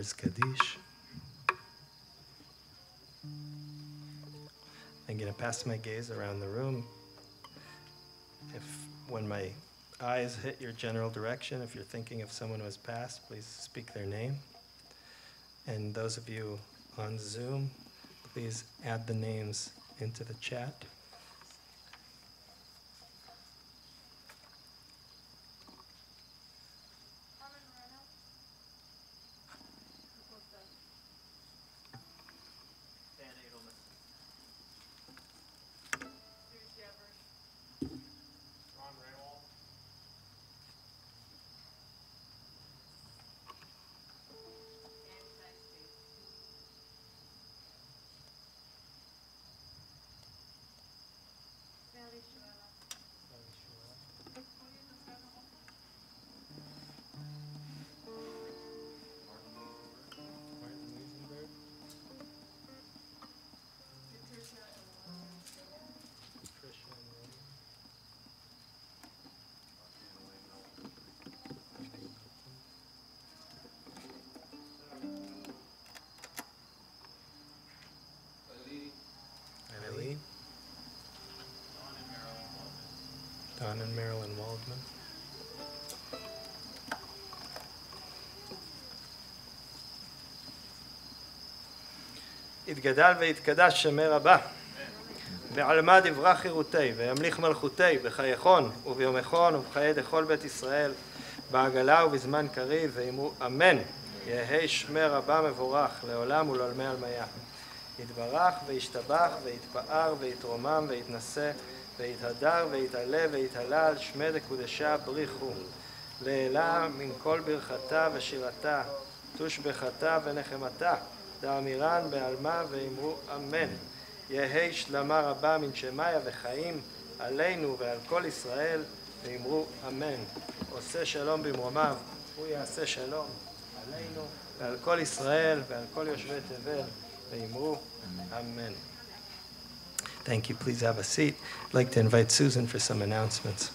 Mourner's Kaddish. I'm going to pass my gaze around the room. If, when my eyes hit your general direction, if you're thinking of someone who has passed, please speak their name. And those of you on Zoom, please add the names into the chat. Don and Marilyn Waldman. יתגדל ויתקדש שמי רבה, ועלמד יברח חירותי, וימליך מלכותי בחייכון וביומכון ובחיי דכל בית ישראל, בעגלה ובזמן קריב, ואמרו אמן, יהא שמי רבה מבורך, לעולם ולעולמי עלמיה. יתברך וישתבח ויתפאר ויתרומם ויתנשא ויתהדר ויתעלה ויתהלל שמי דקודשה בריחו. לעילה מן כל ברכתה ושירתה תושבחתה ונחמתה. דאמירן בעלמה ואמרו אמן. יהא שלמה רבה מן שמיה וחיים עלינו ועל כל ישראל ואמרו אמן. עושה שלום במרומיו הוא יעשה שלום עלינו ועל כל ישראל ועל כל יושבי תבל ואמרו Amen. Thank you. Please have a seat. I'd like to invite Susan for some announcements.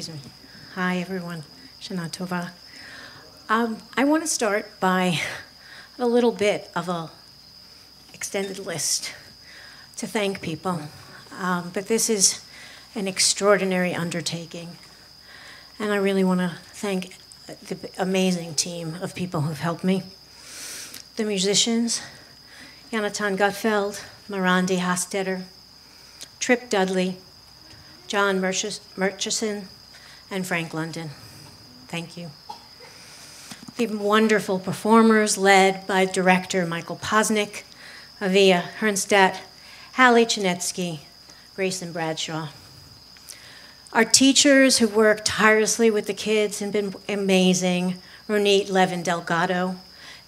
Excuse me. Hi, everyone. Shana Tova. Um, I want to start by a little bit of a extended list to thank people. Um, but this is an extraordinary undertaking. And I really want to thank the amazing team of people who've helped me. The musicians, Jonathan Gutfeld, Marandi Hastetter, Trip Dudley, John Murchis- Murchison, and Frank London. Thank you. The wonderful performers led by director Michael Posnick, Avia Hernstadt, Hallie Chinetsky, Grayson Bradshaw. Our teachers who worked tirelessly with the kids and been amazing, Ronit Levin Delgado,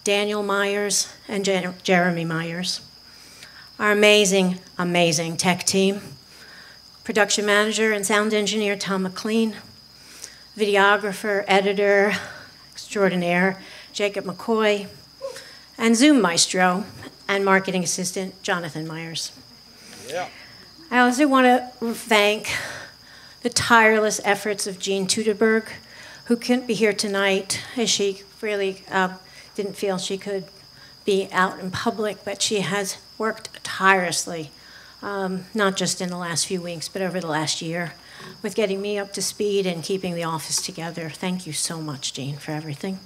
Daniel Myers, and Jer- Jeremy Myers. Our amazing, amazing tech team, production manager and sound engineer Tom McLean, videographer, editor extraordinaire Jacob McCoy, and Zoom maestro and marketing assistant Jonathan Myers. Yeah. I also want to thank the tireless efforts of Jean Tuderberg, who couldn't be here tonight as she really uh, didn't feel she could be out in public, but she has worked tirelessly, um, not just in the last few weeks, but over the last year, with getting me up to speed and keeping the office together. Thank you so much, Jean, for everything.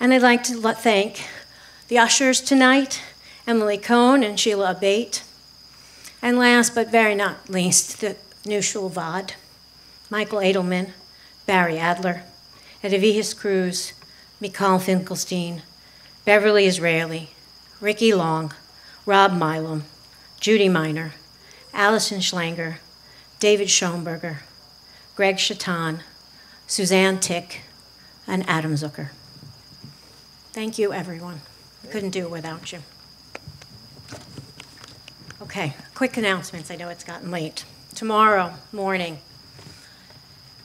And I'd like to thank the ushers tonight, Emily Cohn and Sheila Abate. And last but very not least, the New Shul Va'ad, Michael Edelman, Barry Adler, Edivihis Cruz, Mikhail Finkelstein, Beverly Israeli, Ricky Long, Rob Milam, Judy Miner, Allison Schlanger, David Schoenberger, Greg Shatan, Suzanne Tick, and Adam Zucker. Thank you, everyone. I couldn't do it without you. Okay, quick announcements. I know it's gotten late. Tomorrow morning,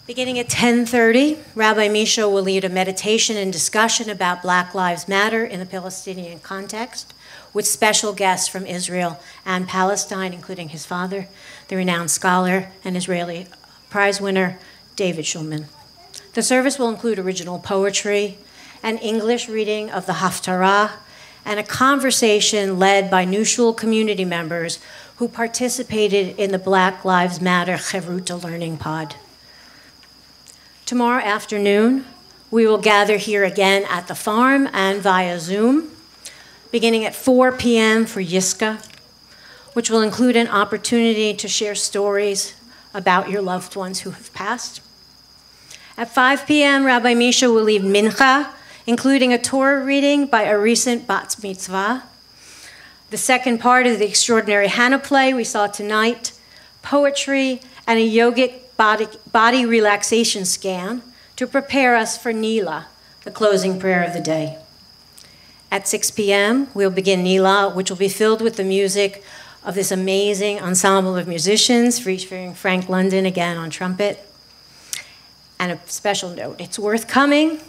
beginning at 10:30, Rabbi Misha will lead a meditation and discussion about Black Lives Matter in the Palestinian context with special guests from Israel and Palestine, including his father, the renowned scholar and Israeli prize winner David Shulman. The service will include original poetry, an English reading of the Haftarah, and a conversation led by New Shul community members who participated in the Black Lives Matter Chevruta Learning Pod. Tomorrow afternoon, we will gather here again at the farm and via Zoom, beginning at 4 p.m. for Yizkor, which will include an opportunity to share stories about your loved ones who have passed. At 5 p.m., Rabbi Misha will lead Mincha, including a Torah reading by a recent Bat Mitzvah. The second part of the extraordinary Hannah play we saw tonight, poetry, and a yogic body, body relaxation scan to prepare us for Neilah, the closing prayer of the day. At 6 p.m., we'll begin Neilah, which will be filled with the music of this amazing ensemble of musicians, featuring Frank London again on trumpet. And a special note it's worth coming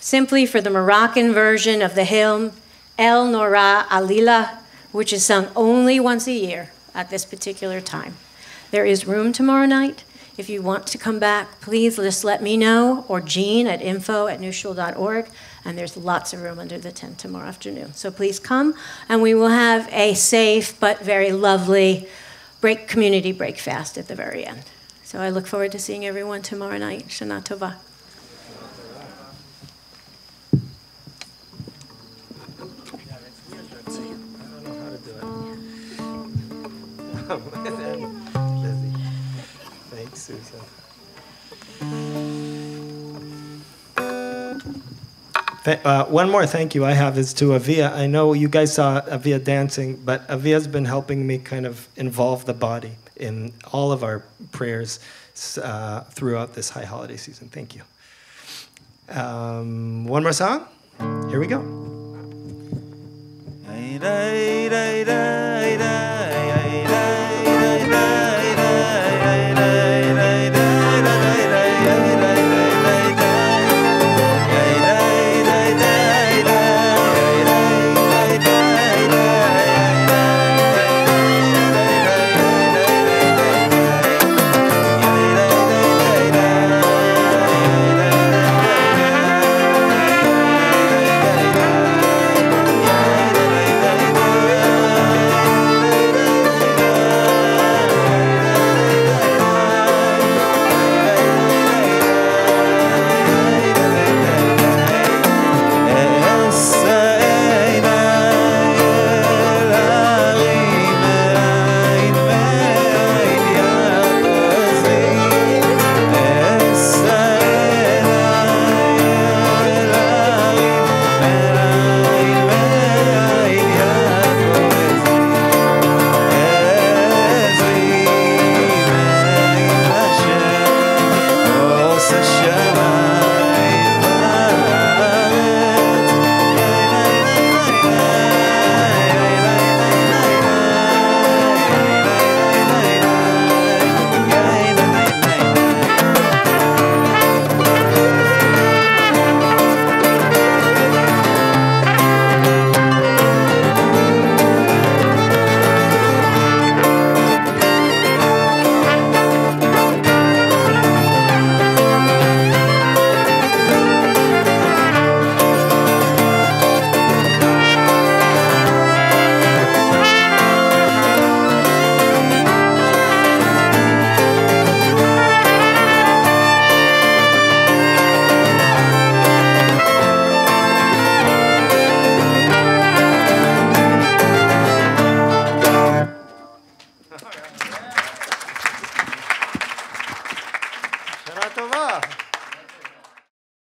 simply for the Moroccan version of the hymn El Nora Alila, which is sung only once a year at this particular time. There is room tomorrow night. If you want to come back, please just let me know or Jean at info at newshul.org. And there's lots of room under the tent tomorrow afternoon. So please come, and we will have a safe but very lovely break community breakfast at the very end. So I look forward to seeing everyone tomorrow night. Shana Tova. uh, one more thank you I have is to Avia. I know you guys saw Avia dancing, but Avia's been helping me kind of involve the body in all of our prayers uh, throughout this high holiday season. Thank you. Um, one more song. Here we go.